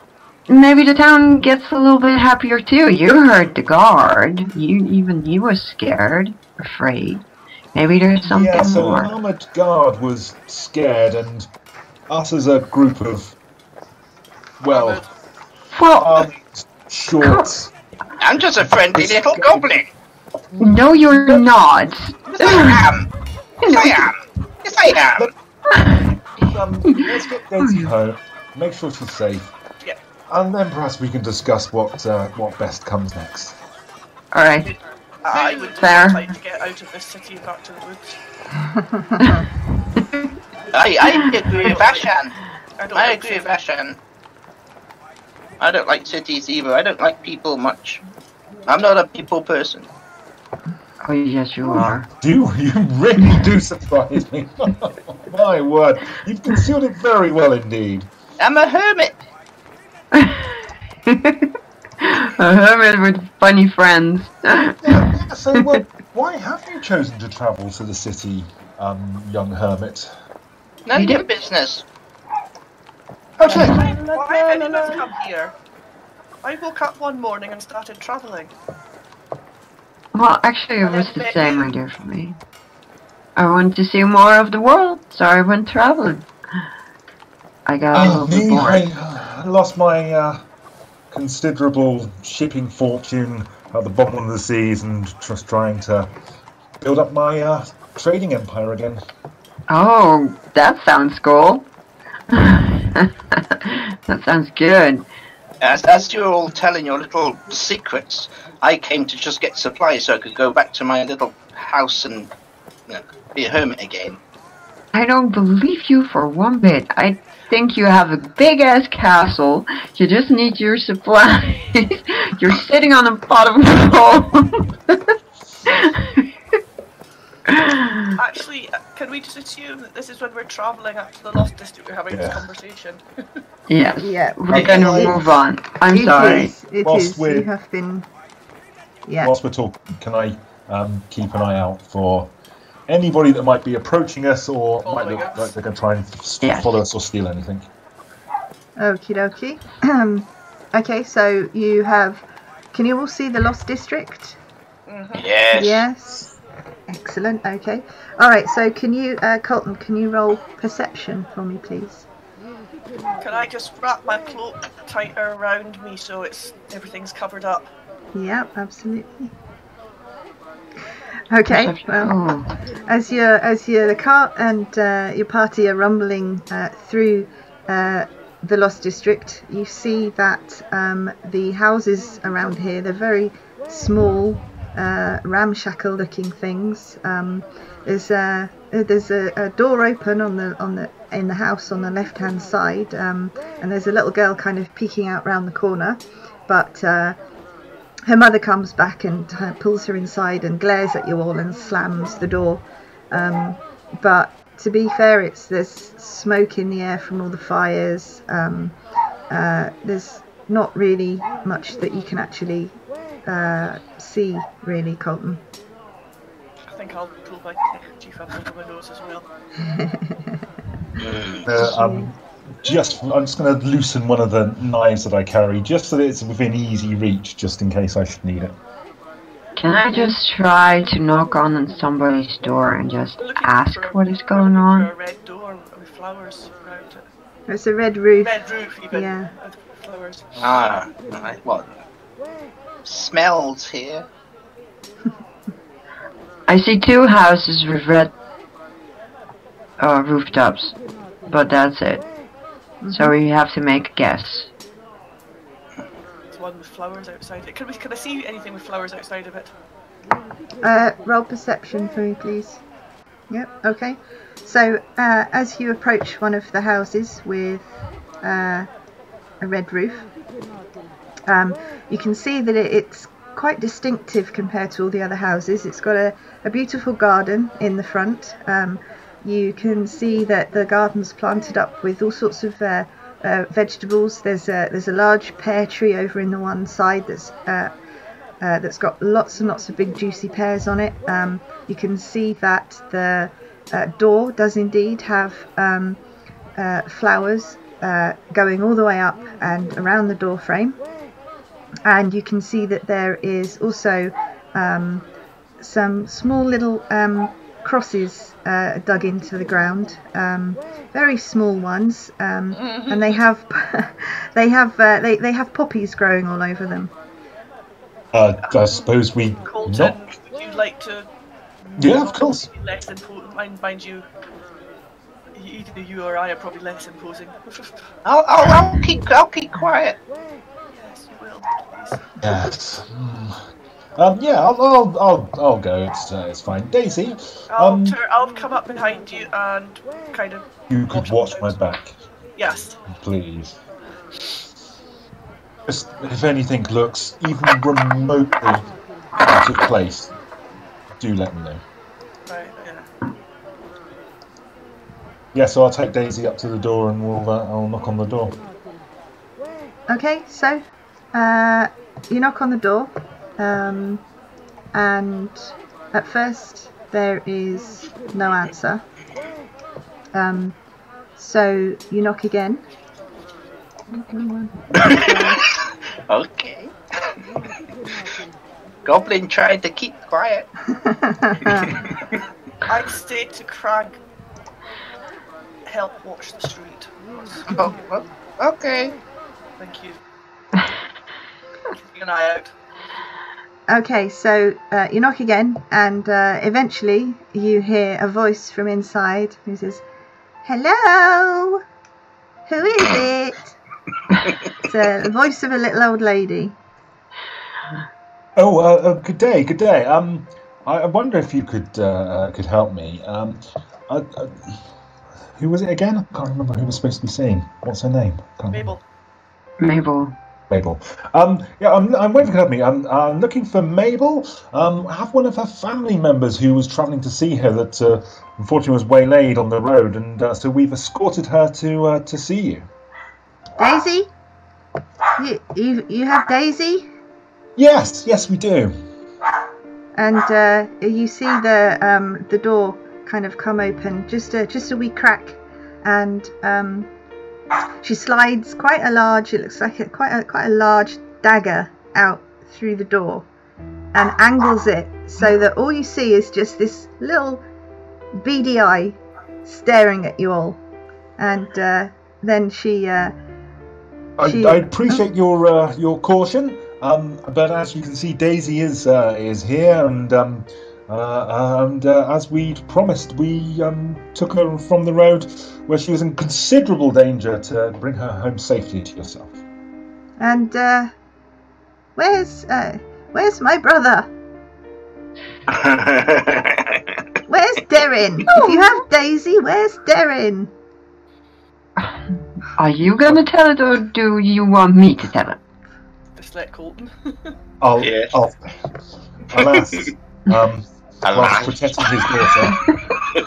[SPEAKER 3] maybe the town gets a little bit happier too. You heard the guard. You even he was scared, afraid. Maybe there's something
[SPEAKER 2] yeah, so
[SPEAKER 3] more.
[SPEAKER 2] an armored guard was scared, and us as a group of well,
[SPEAKER 3] Well,
[SPEAKER 2] armed shorts.
[SPEAKER 4] I'm just a friendly little goblin.
[SPEAKER 3] no, you're not.
[SPEAKER 4] Yes, I am. Yes, I am. Yes, I am.
[SPEAKER 2] Um, let's get Daisy home. Make sure she's safe.
[SPEAKER 5] Yeah.
[SPEAKER 2] And then perhaps we can discuss what uh, what best comes next.
[SPEAKER 3] All right.
[SPEAKER 5] I would
[SPEAKER 3] Fair.
[SPEAKER 5] try to get out of this city and back to the woods.
[SPEAKER 4] I, I agree with Ashan.
[SPEAKER 5] I
[SPEAKER 4] I agree with. Ashan. I don't like cities either. I don't like people much. I'm not a people person.
[SPEAKER 3] Oh yes, you are.
[SPEAKER 2] Do you really do surprise me? My word, you've concealed it very well indeed.
[SPEAKER 4] I'm a hermit.
[SPEAKER 3] A hermit with funny friends.
[SPEAKER 2] Yeah, so, well, why have you chosen to travel to the city, um, young hermit?
[SPEAKER 4] None
[SPEAKER 3] You
[SPEAKER 4] of your
[SPEAKER 3] did-
[SPEAKER 4] business.
[SPEAKER 2] Okay.
[SPEAKER 5] Why have any of us come here? I woke up one morning and started travelling.
[SPEAKER 3] Well, actually, it was the same idea for me. I wanted to see more of the world, so I went traveling. I got a
[SPEAKER 2] Uh,
[SPEAKER 3] little bit
[SPEAKER 2] me,
[SPEAKER 3] bored.
[SPEAKER 2] I lost my uh, considerable shipping fortune at the bottom of the seas and just trying to build up my uh, trading empire again.
[SPEAKER 3] Oh, that sounds cool. that sounds good.
[SPEAKER 4] As, as you're all telling your little secrets, I came to just get supplies so I could go back to my little house and you know, be a hermit again.
[SPEAKER 3] I don't believe you for one bit. I think you have a big ass castle. You just need your supplies. You're sitting on a pot of gold.
[SPEAKER 5] Actually, uh, can we just assume that this is when we're travelling up to the Lost District we're having
[SPEAKER 2] Yeah.
[SPEAKER 5] this conversation?
[SPEAKER 3] yeah.
[SPEAKER 1] Yeah.
[SPEAKER 3] We're
[SPEAKER 2] Okay.
[SPEAKER 3] gonna move on. I'm
[SPEAKER 1] It
[SPEAKER 3] sorry.
[SPEAKER 1] is, It
[SPEAKER 2] Whilst
[SPEAKER 1] is.
[SPEAKER 2] we're-
[SPEAKER 1] You have been. Yeah.
[SPEAKER 2] Whilst we're talking, can I um, keep an eye out for anybody that might be approaching us or might look
[SPEAKER 5] us.
[SPEAKER 2] like they're going to try and s-
[SPEAKER 3] Yes.
[SPEAKER 2] follow us or steal anything?
[SPEAKER 1] Okie dokie. Um, okay, so you have. Can you all see the Lost District?
[SPEAKER 4] Yes.
[SPEAKER 1] Yes. Excellent. Okay. All right. So can you, uh, Colton? Can you roll perception for me, please?
[SPEAKER 5] Can I just wrap my cloak tighter around me so it's everything's covered up?
[SPEAKER 1] Yeah, absolutely. Okay. Well,
[SPEAKER 3] Oh,
[SPEAKER 1] as your as your the cart and uh, your party are rumbling uh, through uh, the Lost District, you see that um, the houses around here they're very small, uh, ramshackle-looking things. Um, there's a there's a, a door open on the on the in the house on the left-hand side, um, and there's a little girl kind of peeking out round the corner, but. Uh, her mother comes back and pulls her inside and glares at you all and slams the door. Um, but to be fair, it's there's smoke in the air from all the fires. Um, uh, there's not really much that you can actually uh, see, really, Colton.
[SPEAKER 5] I think I'll pull my chief up over my nose as well.
[SPEAKER 2] Uh, um, just, I'm just going to loosen one of the knives that I carry, just so that it's within easy reach, just in case I should need it.
[SPEAKER 3] Can I just try to knock on somebody's door and just
[SPEAKER 5] Looking
[SPEAKER 3] ask
[SPEAKER 5] for-
[SPEAKER 3] what is going
[SPEAKER 5] looking
[SPEAKER 3] on?
[SPEAKER 5] For a red door with flowers around it.
[SPEAKER 1] It's a red roof.
[SPEAKER 5] Red roof, even.
[SPEAKER 1] Yeah.
[SPEAKER 5] Flowers.
[SPEAKER 4] Ah, right, what? Smells here.
[SPEAKER 3] I see two houses with red uh, rooftops, but that's it. So we have to make a guess.
[SPEAKER 5] There's one with flowers outside it. Can, we, can I see anything with flowers outside of it?
[SPEAKER 1] Uh, roll perception for me, please. Yep, okay. So, uh, as you approach one of the houses with uh, a red roof, um, you can see that it, it's quite distinctive compared to all the other houses. It's got a, a beautiful garden in the front. Um, you can see that the garden's planted up with all sorts of uh, uh, vegetables. There's a there's a large pear tree over in the one side that's uh, uh, that's got lots and lots of big juicy pears on it. Um, you can see that the uh, door does indeed have um, uh, flowers going all the way up and around the door frame. And you can see that there is also um, some small little um, crosses uh, dug into the ground, um, very small ones, um, and they have they have uh, they, they have poppies growing all over them.
[SPEAKER 2] Uh, I suppose we
[SPEAKER 5] Colton,
[SPEAKER 2] knock.
[SPEAKER 5] would you like to
[SPEAKER 2] Yeah, of course.
[SPEAKER 5] less imposing? Mind, mind you, either you or I are probably less imposing.
[SPEAKER 4] I'll, I'll, I'll keep, I'll keep quiet.
[SPEAKER 5] Yes, you will. Please.
[SPEAKER 2] Yes. Um, yeah, I'll, I'll, I'll, I'll go. It's, uh, it's fine. Daisy,
[SPEAKER 5] I'll,
[SPEAKER 2] Um,
[SPEAKER 5] tur- I'll come up behind you and kind of.
[SPEAKER 2] you could watch my back,
[SPEAKER 5] Yes.
[SPEAKER 2] please. Just if anything looks even remotely out of place, do let me know.
[SPEAKER 5] Right. Yeah.
[SPEAKER 2] Yeah, so I'll take Daisy up to the door and we'll, uh, I'll knock on the door.
[SPEAKER 1] Okay, so uh, you knock on the door, um, and at first there is no answer. Um, so you knock again.
[SPEAKER 4] Okay. Goblin tried to keep quiet.
[SPEAKER 5] I stayed to Crag, help watch the street.
[SPEAKER 4] Oh, well, okay.
[SPEAKER 5] Thank you. Keeping an eye out.
[SPEAKER 1] Okay, so uh, you knock again, and uh, eventually you hear a voice from inside who says, "Hello, who is it?" it's uh, the voice of a little old lady.
[SPEAKER 2] Oh, uh, uh, good day, good day. Um, I, I wonder if you could uh, could help me. Um, uh, uh, who was it again? I can't remember who was supposed to be saying. What's her name? Can't remember.
[SPEAKER 5] Mabel.
[SPEAKER 3] Mabel.
[SPEAKER 2] Um, yeah, I'm, I'm waiting for help me. I'm, I'm looking for Mabel. Um, I have one of her family members who was travelling to see her that uh, unfortunately was waylaid on the road, and uh, so we've escorted her to uh, to see you.
[SPEAKER 1] Daisy, you you, you have Daisy,
[SPEAKER 2] Yes, yes, we do.
[SPEAKER 1] and uh, you see the um, the door kind of come open, just a just a wee crack, and um, she slides quite a large. It looks like a, quite a quite a large dagger out through the door, and angles it so that all you see is just this little beady eye staring at you all, and uh, then she. Uh,
[SPEAKER 2] I,
[SPEAKER 1] She-
[SPEAKER 2] I appreciate your uh, your caution, um, but as you can see, Daisy is uh, is here, and um, uh, and uh, as we'd promised, we um, took her from the road where she was in considerable danger to bring her home safely to yourself.
[SPEAKER 1] And uh, where's uh, where's my brother? Where's Darren? If you have Daisy, where's Darren?
[SPEAKER 3] Are you gonna tell it or do you want me to tell it?
[SPEAKER 5] Just let Colton.
[SPEAKER 2] I'll,
[SPEAKER 4] Yes.
[SPEAKER 2] I'll alas, um, whilst protecting his daughter,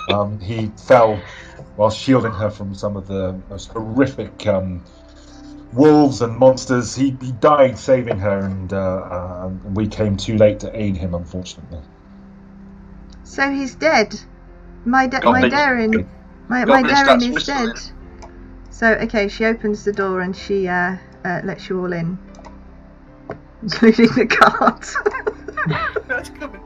[SPEAKER 2] um, he fell while shielding her from some of the most horrific um, wolves and monsters. He, he died saving her, and uh, uh, we came too late to aid him, unfortunately.
[SPEAKER 1] So he's dead. My da- my Darren, my, my Darren is
[SPEAKER 4] whistling.
[SPEAKER 1] dead. So okay, she opens the door and she uh, uh, lets you all in, including the guards.
[SPEAKER 5] That's coming.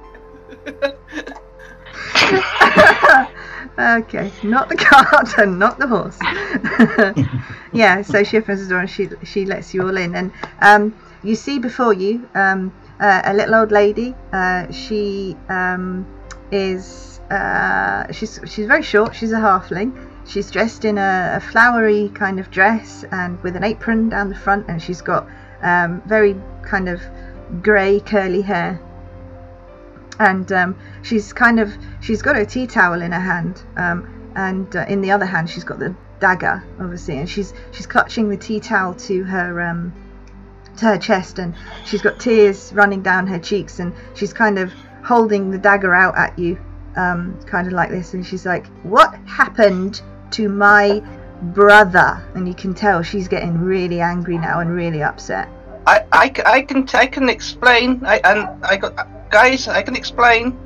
[SPEAKER 1] Okay, not the cart and not the horse. yeah, so she opens the door and she she lets you all in, and um, you see before you um, uh, a little old lady. Uh, she um, is uh, she's she's very short. She's a halfling. She's dressed in a, a flowery kind of dress and with an apron down the front, and she's got um, very kind of grey curly hair and um, she's kind of she's got a tea towel in her hand um, and uh, in the other hand she's got the dagger obviously and she's she's clutching the tea towel to her um, to her chest and she's got tears running down her cheeks and she's kind of holding the dagger out at you um, kind of like this and she's like what happened to my brother and you can tell she's getting really angry now and really upset
[SPEAKER 4] I, I, I can I can explain. I and I got guys. I can explain.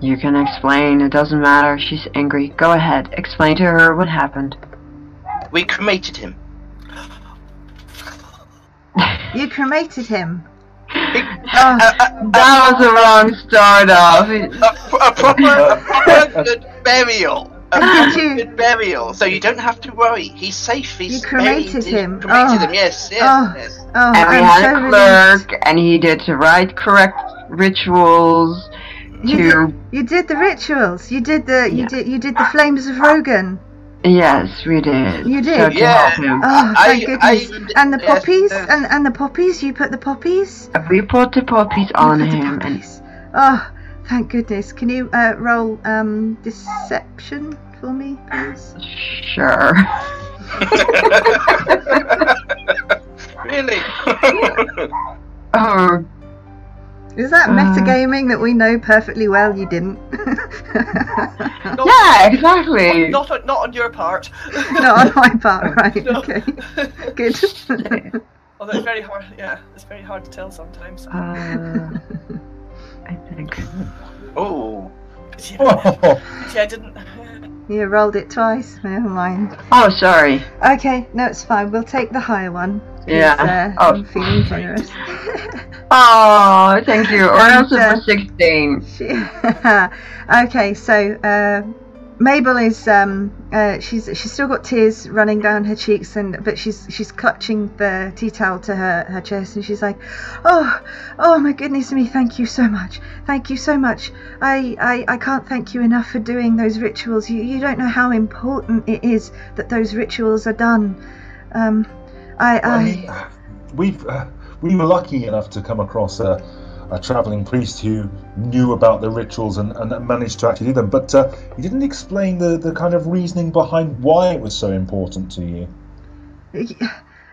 [SPEAKER 3] You can explain. It doesn't matter. She's angry. Go ahead. Explain to her what happened.
[SPEAKER 4] We cremated him.
[SPEAKER 1] you cremated him
[SPEAKER 4] He-
[SPEAKER 1] Oh.
[SPEAKER 4] a, a,
[SPEAKER 3] That was the wrong start off.
[SPEAKER 4] a, a proper, a proper good burial. A
[SPEAKER 1] Did you-
[SPEAKER 4] good burial. So you don't have to worry. He's safe. He's
[SPEAKER 1] You cremated
[SPEAKER 4] buried.
[SPEAKER 1] him?
[SPEAKER 4] Cremated
[SPEAKER 1] Oh.
[SPEAKER 4] him. Yes. Yes.
[SPEAKER 1] Oh.
[SPEAKER 4] yes.
[SPEAKER 1] oh
[SPEAKER 3] and we
[SPEAKER 1] I'm
[SPEAKER 3] had
[SPEAKER 1] so
[SPEAKER 3] a
[SPEAKER 1] relieved.
[SPEAKER 3] clerk, and he did the right, correct rituals
[SPEAKER 1] You
[SPEAKER 3] to.
[SPEAKER 1] did, you did the rituals. You did the you
[SPEAKER 3] Yeah.
[SPEAKER 1] did you did the flames of Rogan.
[SPEAKER 3] Yes, we did.
[SPEAKER 1] You did?
[SPEAKER 3] So
[SPEAKER 4] Yeah.
[SPEAKER 3] help him.
[SPEAKER 1] Oh, thank
[SPEAKER 4] I
[SPEAKER 1] goodness!
[SPEAKER 4] even-
[SPEAKER 1] and the
[SPEAKER 4] yes,
[SPEAKER 1] poppies
[SPEAKER 4] yes.
[SPEAKER 1] and and the poppies. You put the poppies.
[SPEAKER 3] We put the poppies
[SPEAKER 1] You
[SPEAKER 3] on
[SPEAKER 1] put the
[SPEAKER 3] him, and.
[SPEAKER 1] Oh, thank goodness! Can you uh, roll um deception for me, please?
[SPEAKER 3] sure.
[SPEAKER 4] really?
[SPEAKER 3] Oh,
[SPEAKER 1] Is that
[SPEAKER 3] Uh.
[SPEAKER 1] metagaming that we know perfectly well you didn't?
[SPEAKER 5] No,
[SPEAKER 3] yeah, exactly.
[SPEAKER 5] Not on, not on your part.
[SPEAKER 1] Not on my part, right?
[SPEAKER 5] No.
[SPEAKER 1] Okay, good.
[SPEAKER 5] Although it's very hard. Yeah, it's very hard to tell sometimes.
[SPEAKER 3] Uh, I think.
[SPEAKER 4] oh.
[SPEAKER 5] See,
[SPEAKER 2] Oh,
[SPEAKER 5] see, I didn't.
[SPEAKER 1] you rolled it twice. Never mind.
[SPEAKER 3] Oh, sorry.
[SPEAKER 1] Okay, no, it's fine. We'll take the higher one. 'Cause,
[SPEAKER 3] Yeah.
[SPEAKER 1] Uh,
[SPEAKER 3] Oh.
[SPEAKER 1] Feeling generous.
[SPEAKER 3] Oh, thank you. Or
[SPEAKER 1] And,
[SPEAKER 3] else it
[SPEAKER 1] uh,
[SPEAKER 3] was 16.
[SPEAKER 1] She- okay, so uh, Mabel is um, uh, she's she's still got tears running down her cheeks, and but she's she's clutching the tea towel to her, her chest, and she's like, "Oh, oh my goodness me! Thank you so much, thank you so much. I I, I can't thank you enough for doing those rituals. You you don't know how important it is that those rituals are done. Um, I
[SPEAKER 2] I
[SPEAKER 1] I."
[SPEAKER 2] mean, we've uh, we were lucky enough to come across a, a traveling priest who knew about the rituals and, and managed to actually do them. But uh, he didn't explain the, the kind of reasoning behind why it was so important to you.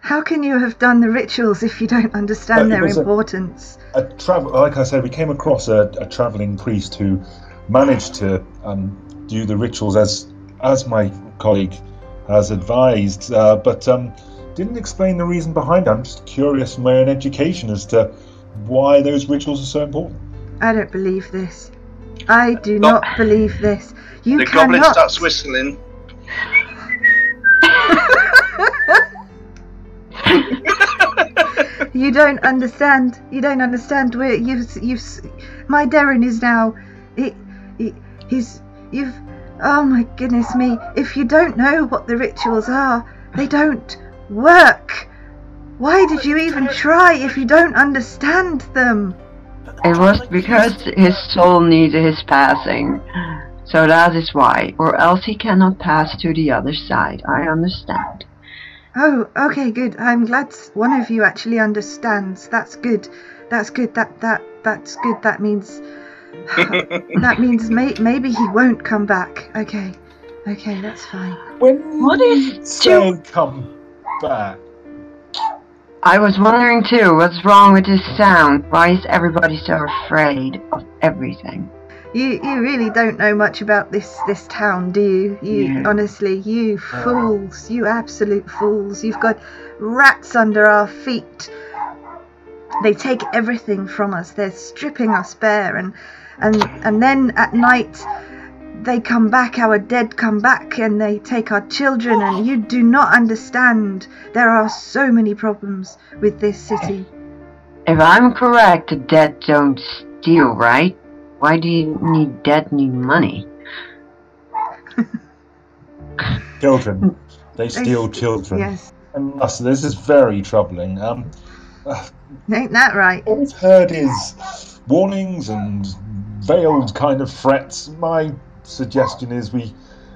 [SPEAKER 1] How can you have done the rituals if you don't understand
[SPEAKER 2] Uh,
[SPEAKER 1] their
[SPEAKER 2] was a-
[SPEAKER 1] importance?
[SPEAKER 2] A travel, like I said, we came across a, a traveling priest who managed to um, do the rituals as as my colleague has advised, uh, but um, didn't explain the reason behind it. I'm just curious from my own education as to why those rituals are so important.
[SPEAKER 1] I don't believe this. I do
[SPEAKER 4] Go-
[SPEAKER 1] not believe this. You
[SPEAKER 4] the
[SPEAKER 1] cannot.
[SPEAKER 4] goblin starts whistling.
[SPEAKER 1] You don't understand. You don't understand. Where you've you've my Darren is now. He, he he's you've. Oh my goodness me! If you don't know what the rituals are, they don't work. Why did you even try if you don't understand them?
[SPEAKER 3] It was because his soul needed his passing. So that is why. Or else he cannot pass to the other side. I understand.
[SPEAKER 1] Oh, okay, good. I'm glad one of you actually understands. That's good. That's good. That that that's good. That means that means may, maybe he won't come back. Okay, okay, that's fine.
[SPEAKER 2] When
[SPEAKER 3] What is
[SPEAKER 2] you say come back?
[SPEAKER 3] I was wondering too, what's wrong with this sound? Why is everybody so afraid of everything?
[SPEAKER 1] You you really don't know much about this this town, do you? You
[SPEAKER 3] Yeah.
[SPEAKER 1] honestly, you fools, you absolute fools. You've got rats under our feet. They take everything from us. They're stripping us bare and and and then at night they come back, our dead come back and they take our children and you do not understand. There are so many problems with this city.
[SPEAKER 3] If I'm correct, the dead don't steal, right? Why do you need dead need money?
[SPEAKER 2] Children. They
[SPEAKER 1] They
[SPEAKER 2] steal
[SPEAKER 1] st-
[SPEAKER 2] children.
[SPEAKER 1] Yes.
[SPEAKER 2] And thus, this is very troubling. Um, uh,
[SPEAKER 1] Ain't that right?
[SPEAKER 2] all we've heard is warnings and veiled kind of threats. My suggestion is we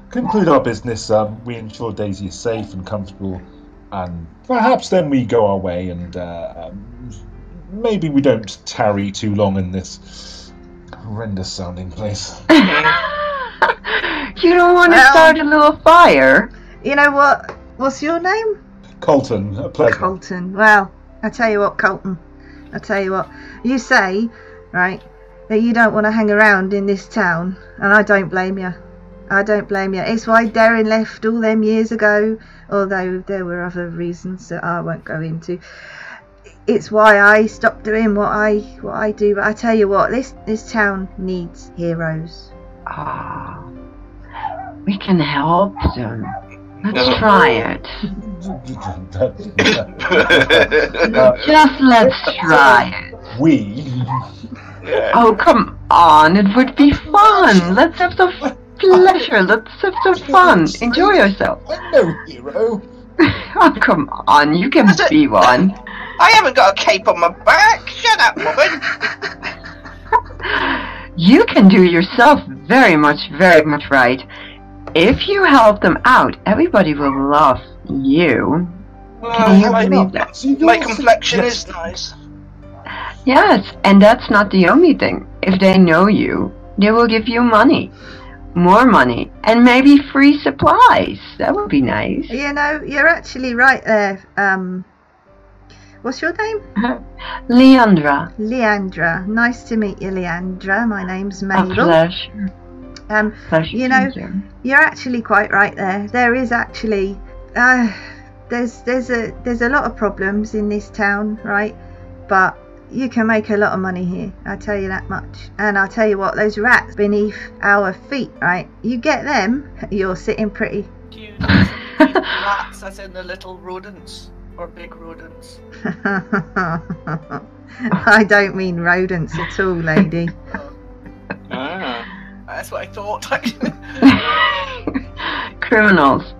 [SPEAKER 2] conclude our business. Um, we ensure Daisy is safe and comfortable, and perhaps then we go our way. And uh, um, maybe we don't tarry too long in this horrendous sounding place.
[SPEAKER 3] you don't want to
[SPEAKER 1] Well-
[SPEAKER 3] start a little fire?
[SPEAKER 1] You know what? What's your name?
[SPEAKER 2] Colton, a pleasure.
[SPEAKER 1] Colton. Well, I tell you what, Colton. I tell you what. You say, right, that you don't want to hang around in this town, and I don't blame you. I don't blame you. It's why Darren left all them years ago, although there were other reasons that I won't go into. It's why I stopped doing what I what I do. But I tell you what, this this town needs heroes.
[SPEAKER 3] Ah, we can help them. Let's try it. Just let's try it.
[SPEAKER 2] we.
[SPEAKER 3] Oh, come on. It would be fun. Let's have some pleasure. Let's have some fun. Enjoy yourself.
[SPEAKER 2] I'm no hero.
[SPEAKER 3] Oh, come on. You can
[SPEAKER 4] That's it.
[SPEAKER 3] be one.
[SPEAKER 4] I haven't got a cape on my back. Shut up, woman.
[SPEAKER 3] You can do yourself very much, very much right. If you help them out, everybody will love you. Can you
[SPEAKER 4] my,
[SPEAKER 3] believe that?
[SPEAKER 4] My complexion
[SPEAKER 2] suggesting-
[SPEAKER 4] is nice.
[SPEAKER 3] Yes, and that's not the only thing. If they know you, they will give you money. More money. And maybe free supplies. That would be nice.
[SPEAKER 1] You know, you're actually right there. Um, what's your name?
[SPEAKER 3] Leandra,
[SPEAKER 1] Leandra. Nice to meet you, Leandra. My name's
[SPEAKER 3] a
[SPEAKER 1] Mabel.
[SPEAKER 3] pleasure.
[SPEAKER 1] Um,
[SPEAKER 3] Pleasure
[SPEAKER 1] You know-
[SPEAKER 3] you.
[SPEAKER 1] you're actually quite right there. There is actually, uh, there's there's a there's a lot of problems in this town, right? But you can make a lot of money here. I tell you that much. And I'll tell you what, those rats beneath our feet, right? You get them, you're sitting pretty.
[SPEAKER 5] Do you mean rats as in the little rodents or big rodents?
[SPEAKER 1] I don't mean rodents at all, lady.
[SPEAKER 4] Ah.
[SPEAKER 5] That's what I thought.
[SPEAKER 3] Criminals.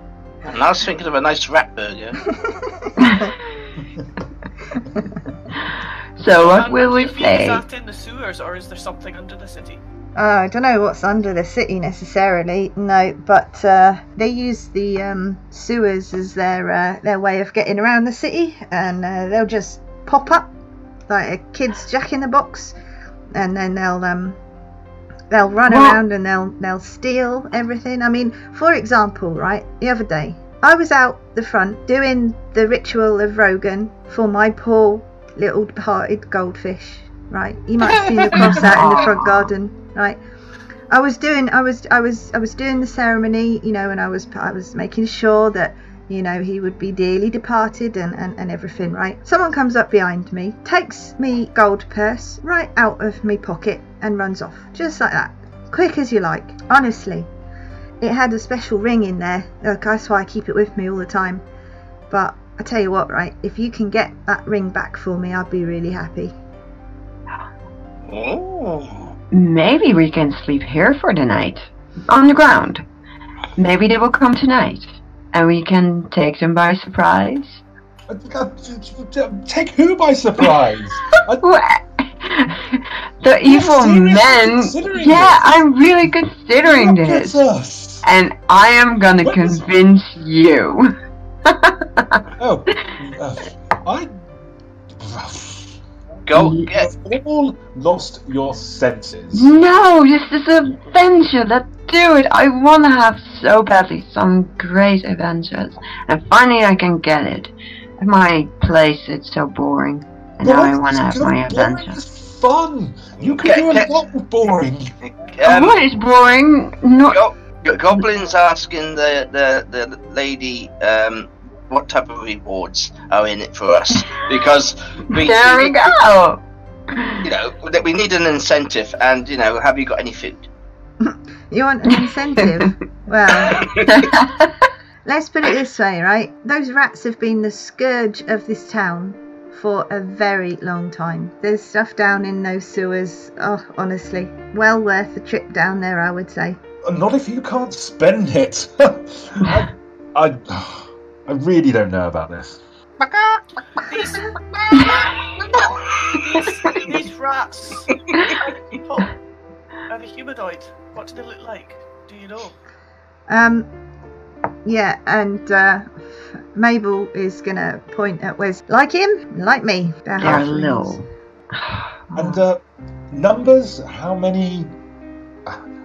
[SPEAKER 4] And I was thinking of a nice rat burger.
[SPEAKER 3] So what
[SPEAKER 5] And
[SPEAKER 3] will we
[SPEAKER 5] do you? Is that in the sewers or is there something under the city?
[SPEAKER 1] Uh, I don't know what's under the city necessarily, no, but uh, they use the um, sewers as their uh, their way of getting around the city, and uh, they'll just pop up like a kid's jack in the box, and then they'll um, they'll run
[SPEAKER 3] Well-
[SPEAKER 1] around and they'll they'll steal everything. I mean, for example, right, the other day I was out the front doing the ritual of Rogan for my poor little hearted goldfish. Right, you might have seen the cross out in the front garden. Right, I was doing, I was, I was, I was doing the ceremony, you know, and I was, I was making sure that, you know, he would be dearly departed and, and, and everything. Right, someone comes up behind me, takes me gold purse right out of me pocket and runs off, just like that, quick as you like. Honestly, it had a special ring in there. Look, that's why I keep it with me all the time. But I tell you what, right? If you can get that ring back for me, I'd be really happy.
[SPEAKER 4] Oh.
[SPEAKER 3] Maybe we can sleep here for the night. On the ground. Maybe they will come tonight. And we can take them by surprise.
[SPEAKER 2] Take who by surprise? I-
[SPEAKER 3] the evil men. Yeah,
[SPEAKER 2] this?
[SPEAKER 3] I'm really considering this.
[SPEAKER 2] us.
[SPEAKER 3] And I am gonna
[SPEAKER 2] What was-
[SPEAKER 3] convince you.
[SPEAKER 2] Oh, uh, I.
[SPEAKER 4] Go
[SPEAKER 3] Ye-
[SPEAKER 4] get.
[SPEAKER 2] You've all lost your senses.
[SPEAKER 3] No, this is adventure. Let's do it. I want to have so badly some great adventures, and finally I can get it. At my place, it's so boring, and now I want to have my
[SPEAKER 2] Boring
[SPEAKER 3] adventure.
[SPEAKER 2] is fun. You can
[SPEAKER 4] Get-
[SPEAKER 2] do a
[SPEAKER 4] get-
[SPEAKER 2] lot with boring.
[SPEAKER 4] Um,
[SPEAKER 3] what is boring? No.
[SPEAKER 4] Go- Go- Goblin's asking the, the, the lady um, what type of rewards are in it for us because we,
[SPEAKER 3] There we go.
[SPEAKER 4] you know that we need an incentive and you know have you got any food?
[SPEAKER 1] You want an incentive? well, let's put it this way, right? Those rats have been the scourge of this town for a very long time. There's stuff down in those sewers. Oh, honestly, well worth a trip down there, I would say.
[SPEAKER 2] Not if you can't spend it. I, I, I really don't know about this.
[SPEAKER 5] These, these, these rats are people. Are they humanoid? What do they look like? Do you know?
[SPEAKER 1] Um, yeah, and uh, Mabel is gonna point at Wes. Like him, like me. They're
[SPEAKER 3] They're
[SPEAKER 1] halflings.
[SPEAKER 3] low.
[SPEAKER 2] And uh, numbers? How many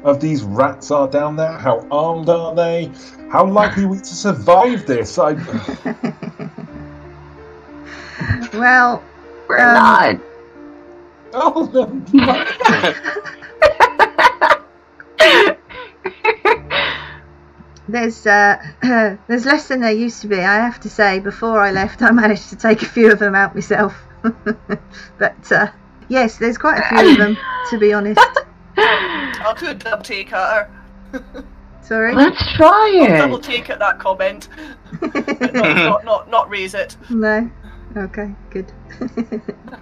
[SPEAKER 2] of these rats are down there? How armed are they? How likely are we to survive this? I,
[SPEAKER 1] well,
[SPEAKER 3] We're
[SPEAKER 1] Um,
[SPEAKER 3] not.
[SPEAKER 2] oh, no.
[SPEAKER 1] there's uh, there's less than there used to be. I have to say. Before I left, I managed to take a few of them out myself. but uh, yes, there's quite a few of them, to be honest.
[SPEAKER 5] I'll do a double take at her.
[SPEAKER 1] Sorry.
[SPEAKER 3] Let's try it.
[SPEAKER 5] I'll double take at that comment. Not, not, not, not raise it.
[SPEAKER 1] no. Okay. Good.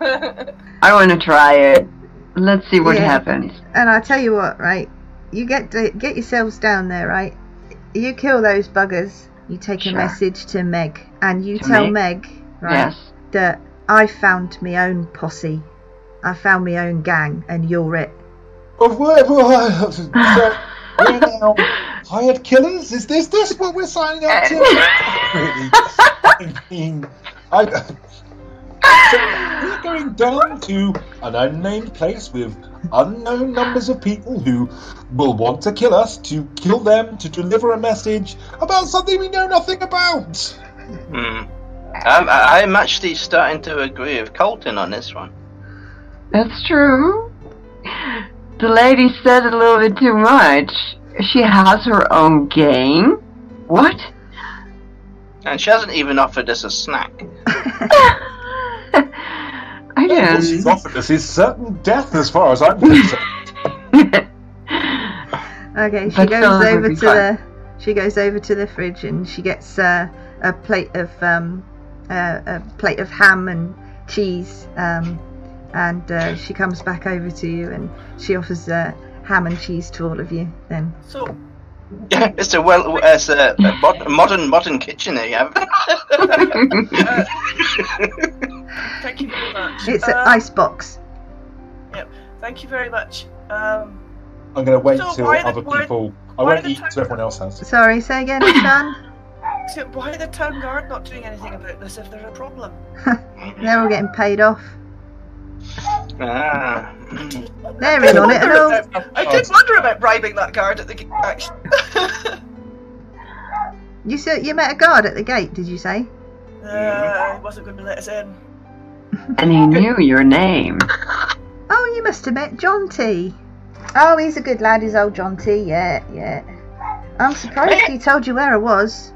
[SPEAKER 3] I want to try it. Let's see what
[SPEAKER 1] Yeah.
[SPEAKER 3] happens.
[SPEAKER 1] And I tell you what, right? You get to, get yourselves down there, right? You kill those buggers. You take
[SPEAKER 3] Sure.
[SPEAKER 1] a message to Meg, and you
[SPEAKER 3] To
[SPEAKER 1] tell
[SPEAKER 3] Meg?
[SPEAKER 1] Meg, right,
[SPEAKER 3] Yes.
[SPEAKER 1] that I found my own posse. I found my own gang, and you're it.
[SPEAKER 2] Of what- what- so we're now hired killers? Is this this what we're signing up to? really? I mean, I. So we're going down to an unnamed place with unknown numbers of people who will want to kill us, to kill them, to deliver a message about something we know nothing about.
[SPEAKER 4] Hmm. I'm, I'm actually starting to agree with Colton on this one.
[SPEAKER 3] That's true. The lady said a little bit too much. She has her own game. What?
[SPEAKER 4] And she hasn't even offered us a snack.
[SPEAKER 3] I
[SPEAKER 2] What she's
[SPEAKER 3] don't.
[SPEAKER 2] offered us is certain death, as far as I'm concerned.
[SPEAKER 1] Okay, she
[SPEAKER 3] But
[SPEAKER 1] goes over to
[SPEAKER 3] fine.
[SPEAKER 1] the she goes over to the fridge and she gets uh, a plate of um, uh, a plate of ham and cheese, um, and uh, she comes back over to you and she offers uh, ham and cheese to all of you. Then
[SPEAKER 5] So,
[SPEAKER 4] it's a well, it's a, a mod- modern modern kitchen here. You have.
[SPEAKER 5] thank you very much.
[SPEAKER 1] it's an
[SPEAKER 5] Um,
[SPEAKER 1] ice box.
[SPEAKER 5] Thank you very much. Um,
[SPEAKER 2] I'm going to wait
[SPEAKER 5] So
[SPEAKER 2] till
[SPEAKER 5] why the-
[SPEAKER 2] other
[SPEAKER 5] why-
[SPEAKER 2] people. I won't eat
[SPEAKER 5] time-
[SPEAKER 2] till everyone else has.
[SPEAKER 1] Sorry, say again, Sean.
[SPEAKER 5] so why are the town guard not doing anything about this if there's a problem?
[SPEAKER 1] They're all getting paid off.
[SPEAKER 4] Ah.
[SPEAKER 1] They're in on it and all.
[SPEAKER 5] I did wonder about bribing that guard at the gate, actually.
[SPEAKER 1] You said you met a guard at the gate. Did you say?
[SPEAKER 5] uh, he wasn't going to let us in.
[SPEAKER 3] and he knew your name.
[SPEAKER 1] Oh, you must have met John T. Oh, he's a good lad, is old John T. Yeah, yeah. I'm surprised he told you where I was.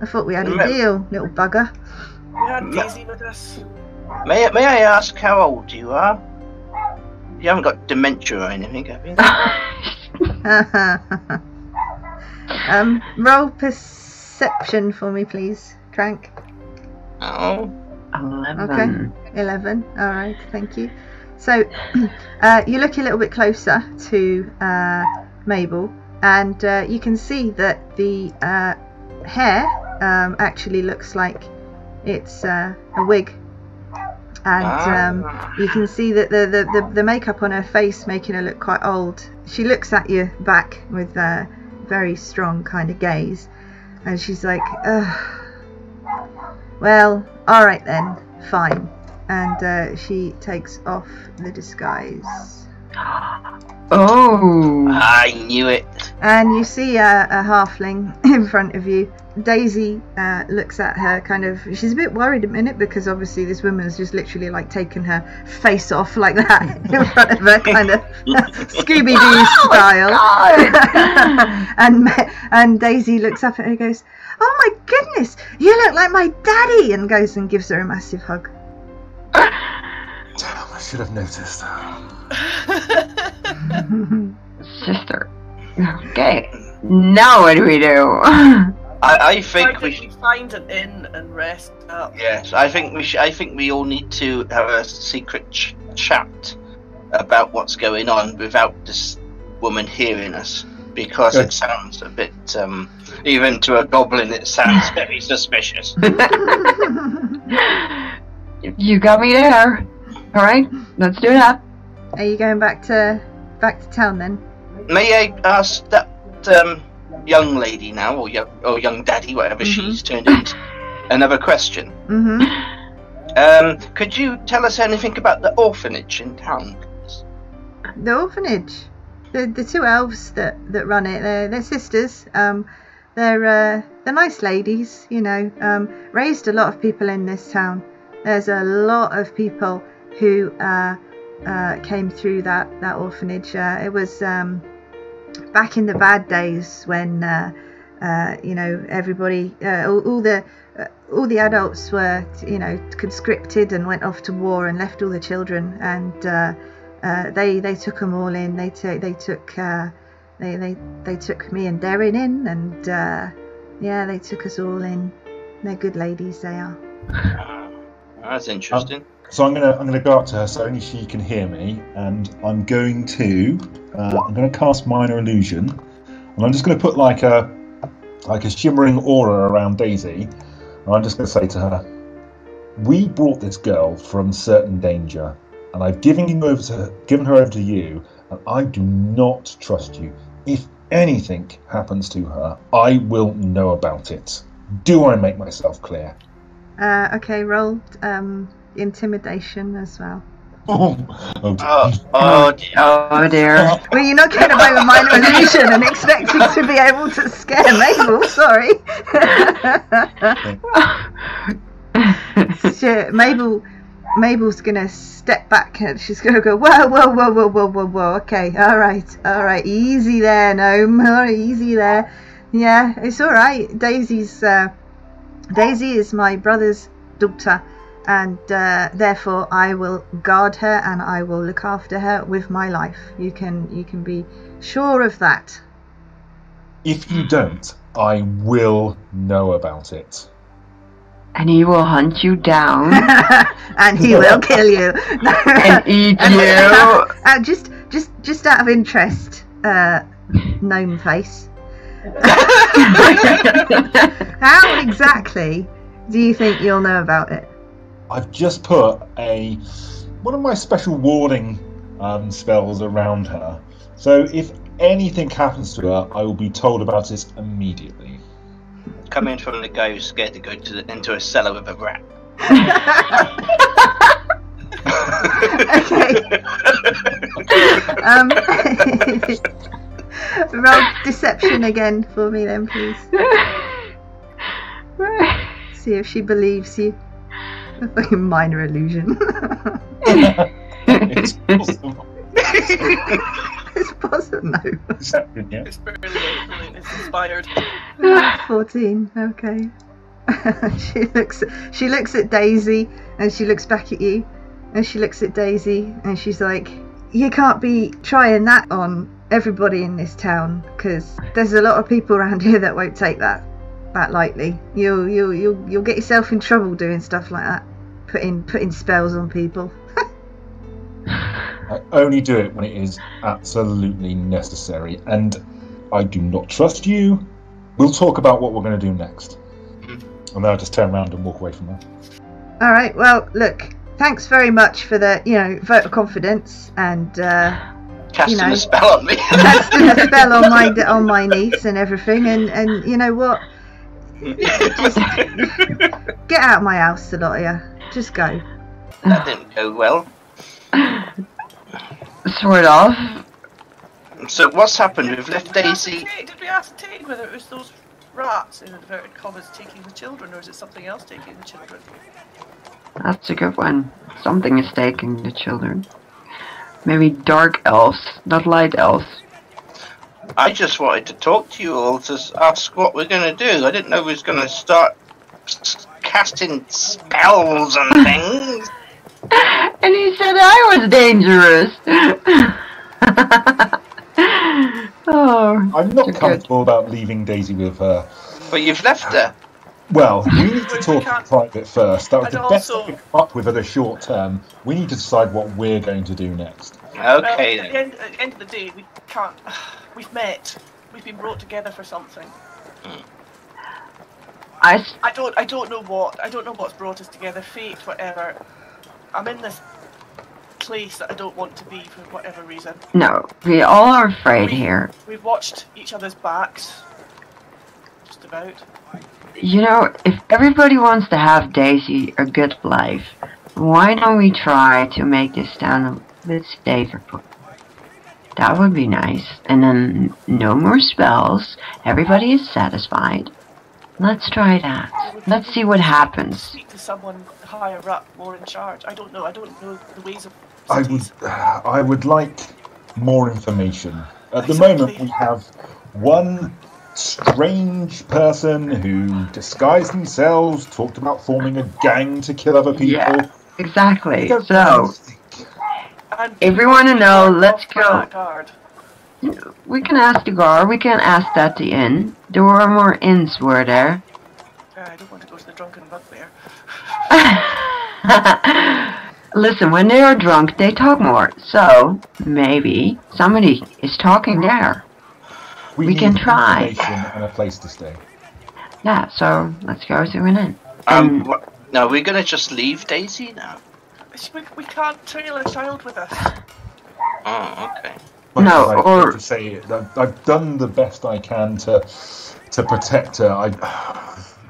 [SPEAKER 1] I thought we had a deal, little bugger.
[SPEAKER 5] We had Daisy with us.
[SPEAKER 4] May May I ask how old you are? You haven't got dementia or anything, have you?
[SPEAKER 1] um, roll perception for me, please, Crank.
[SPEAKER 4] Oh.
[SPEAKER 3] Eleven.
[SPEAKER 1] Okay, 11. All right, thank you. So uh, you look a little bit closer to uh, Mabel, and uh, you can see that the uh, hair um, actually looks like it's uh, a wig. And um,
[SPEAKER 4] Ah.
[SPEAKER 1] you can see that the, the, the, the makeup on her face making her look quite old. She looks at you back with a very strong kind of gaze, and she's like, Ugh. Well, alright then, fine. And uh, she takes off the disguise.
[SPEAKER 3] Oh.
[SPEAKER 4] I knew it.
[SPEAKER 1] And you see a, a halfling in front of you. Daisy uh, looks at her kind of. She's a bit worried a minute because obviously this woman has just literally like taken her face off like that in front of her, kind of Scooby Doo style. and and Daisy looks up at her and goes, "Oh my goodness, you look like my daddy!" and goes and gives her a massive hug.
[SPEAKER 2] Damn, I should have noticed.
[SPEAKER 3] Sister. Okay. Now what do we do?
[SPEAKER 4] I, I think we
[SPEAKER 5] we
[SPEAKER 4] should.
[SPEAKER 5] find an inn and rest up?
[SPEAKER 4] Yes, I think we should. I think we all need to have a secret ch- chat about what's going on without this woman hearing us, because
[SPEAKER 2] Good.
[SPEAKER 4] it sounds a bit. Um, even to a goblin, it sounds very suspicious.
[SPEAKER 3] You got me there. All right, let's do that.
[SPEAKER 1] Are you going back to back to town then?
[SPEAKER 4] May I ask that um, young lady now, or young, or young daddy, whatever
[SPEAKER 1] Mhm.
[SPEAKER 4] she's turned into, another question?
[SPEAKER 1] Mm-hmm.
[SPEAKER 4] Um, could you tell us anything about the orphanage in town? please?
[SPEAKER 1] The orphanage. The the two elves that, that run it, they're, they're sisters. Um, they're uh, they're nice ladies, you know. Um, raised a lot of people in this town. There's a lot of people who uh, uh, came through that that orphanage. Uh, it was um, back in the bad days when uh, uh, you know everybody, uh, all, all the uh, all the adults were you know conscripted and went off to war and left all the children and. Uh, they they took them all in. They took they took they they they took me and Darren in, and yeah, they took us all in. They're good ladies, they are.
[SPEAKER 4] That's interesting.
[SPEAKER 2] So I'm gonna I'm gonna go up to her so only she can hear me, and I'm going to uh, I'm gonna cast minor illusion, and I'm just gonna put like a like a shimmering aura around Daisy, and I'm just gonna say to her, "We brought this girl from certain danger, and I've given you over to given her over to you, and I do not trust you. If anything happens to her, I will know about it. Do I make myself clear?"
[SPEAKER 1] Uh, okay, roll um, intimidation as well.
[SPEAKER 2] Oh, oh,
[SPEAKER 4] Oh, oh, dear.
[SPEAKER 3] Oh dear.
[SPEAKER 1] Well, you're not getting away with minor illusion and expecting to be able to scare Mabel. Sorry. Shit, Mabel. Mabel's gonna step back and she's gonna go, whoa, whoa, whoa, whoa, whoa, whoa, whoa. Okay, all right, all right, easy there, gnome, all right, easy there. Yeah, it's all right. Daisy's uh, Daisy is my brother's daughter, and uh, therefore I will guard her and I will look after her with my life. You can you can be sure of that.
[SPEAKER 2] If you don't, I will know about it.
[SPEAKER 3] And he will hunt you down
[SPEAKER 1] and he will kill you.
[SPEAKER 3] and eat
[SPEAKER 1] And-
[SPEAKER 3] you.
[SPEAKER 1] uh, just just just out of interest, uh, gnome face. How exactly do you think you'll know about it?
[SPEAKER 2] I've just put a one of my special warding um, spells around her. So if anything happens to her, I will be told about it immediately.
[SPEAKER 4] Coming from the guy who's scared to go to the, into a cellar with a rat.
[SPEAKER 1] Um, roll deception again for me, then, please. See if she believes you. A minor illusion.
[SPEAKER 2] It's possible.
[SPEAKER 1] it's possible. No.
[SPEAKER 2] Yeah.
[SPEAKER 5] It's brilliant, brilliant. It's inspired.
[SPEAKER 1] 14 okay she looks she looks at daisy and she looks back at you and she looks at daisy and she's like you can't be trying that on everybody in this town because there's a lot of people around here that won't take that that lightly you'll you'll you'll, you'll get yourself in trouble doing stuff like that putting putting spells on people
[SPEAKER 2] I only do it when it is absolutely necessary, and I do not trust you. We'll talk about what we're going to do next. And then I'll just turn around and walk away from her.
[SPEAKER 1] all right well look thanks very much for the you know vote of confidence and uh
[SPEAKER 4] Casting
[SPEAKER 1] You know.
[SPEAKER 4] a spell on me.
[SPEAKER 1] casting a spell on my on my niece and everything and and you know what get out of my house a lot of you just go
[SPEAKER 4] that didn't go well.
[SPEAKER 3] Sort of.
[SPEAKER 4] So what's happened? We've left
[SPEAKER 5] Did we
[SPEAKER 4] Daisy.
[SPEAKER 5] ascertain- Did we ascertain whether it was those rats in inverted commas taking the children, or is it something else taking the children?
[SPEAKER 3] That's a good one. Something is taking the children. Maybe dark elves, not light elves.
[SPEAKER 4] I just wanted to talk to you all to ask what we're going to do. I didn't know we was going to start casting spells and things.
[SPEAKER 3] And he said I was dangerous. oh,
[SPEAKER 2] I'm not
[SPEAKER 3] You're good.
[SPEAKER 2] comfortable about leaving Daisy with her
[SPEAKER 4] But you've left her.
[SPEAKER 2] Well, we need to talk in
[SPEAKER 5] can't-
[SPEAKER 2] private first. That was
[SPEAKER 5] And
[SPEAKER 2] the best
[SPEAKER 5] also-
[SPEAKER 2] I could come up with at the short term. We need to decide what we're going to do next.
[SPEAKER 5] Well,
[SPEAKER 4] Okay
[SPEAKER 5] at, the end, at the end of the day, we can't. We've met. We've been brought together for something.
[SPEAKER 3] I,
[SPEAKER 5] I don't. I don't know what. I don't know what's brought us together. Fate, whatever. I'm in this place that I don't want to be for whatever reason.
[SPEAKER 3] no, we all are afraid here.
[SPEAKER 5] We've watched each other's backs. Just about.
[SPEAKER 3] You know, if everybody wants to have Daisy a good life, why don't we try to make this town a bit safer? for- That would be nice. And then no more spells. Everybody is satisfied. Let's try that. Let's see what happens.
[SPEAKER 5] Speak to someone higher up, more in charge. I don't know. I don't know the ways of
[SPEAKER 2] I would. I would like more information. At the
[SPEAKER 5] Exactly.
[SPEAKER 2] moment, we have one strange person who disguised themselves, talked about forming a gang to kill other people.
[SPEAKER 3] Yeah. Exactly. So,
[SPEAKER 2] think-
[SPEAKER 5] And
[SPEAKER 3] if we want to know, let's go. We can ask the guard. We can ask at the inn. There were more inns, were there?
[SPEAKER 5] Uh, I don't want to go to the drunken bugbear.
[SPEAKER 3] Listen, when they are drunk, they talk more. So maybe somebody is talking there. we
[SPEAKER 2] need
[SPEAKER 3] can try.
[SPEAKER 2] and a place to stay.
[SPEAKER 3] Yeah. So let's go to an inn.
[SPEAKER 4] Um,
[SPEAKER 3] Um,
[SPEAKER 4] now we're gonna just leave Daisy now.
[SPEAKER 5] We, we can't trail a child with us.
[SPEAKER 4] Oh, okay.
[SPEAKER 2] But
[SPEAKER 3] No,
[SPEAKER 2] I have
[SPEAKER 3] or-
[SPEAKER 2] to say I've, I've done the best I can to to protect her. I,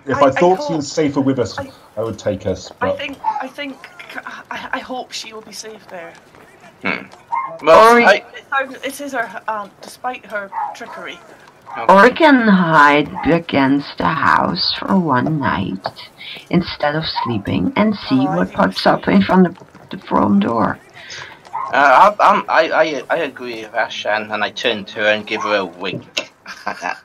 [SPEAKER 2] if I,
[SPEAKER 5] I- I
[SPEAKER 2] thought she was safer with us,
[SPEAKER 5] I-
[SPEAKER 2] I, would take us.
[SPEAKER 5] I think. I think. I, I hope she will be safe there. Hmm.
[SPEAKER 4] Well,
[SPEAKER 3] Or
[SPEAKER 4] I,
[SPEAKER 5] It, sounds- it is her aunt, despite her trickery.
[SPEAKER 3] Or we can hide against the house for one night instead of sleeping and see
[SPEAKER 5] Oh,
[SPEAKER 3] what pops up in front of the front door.
[SPEAKER 4] uh, I, I, I, I agree with Ashan, and I turn to her and give her a wink.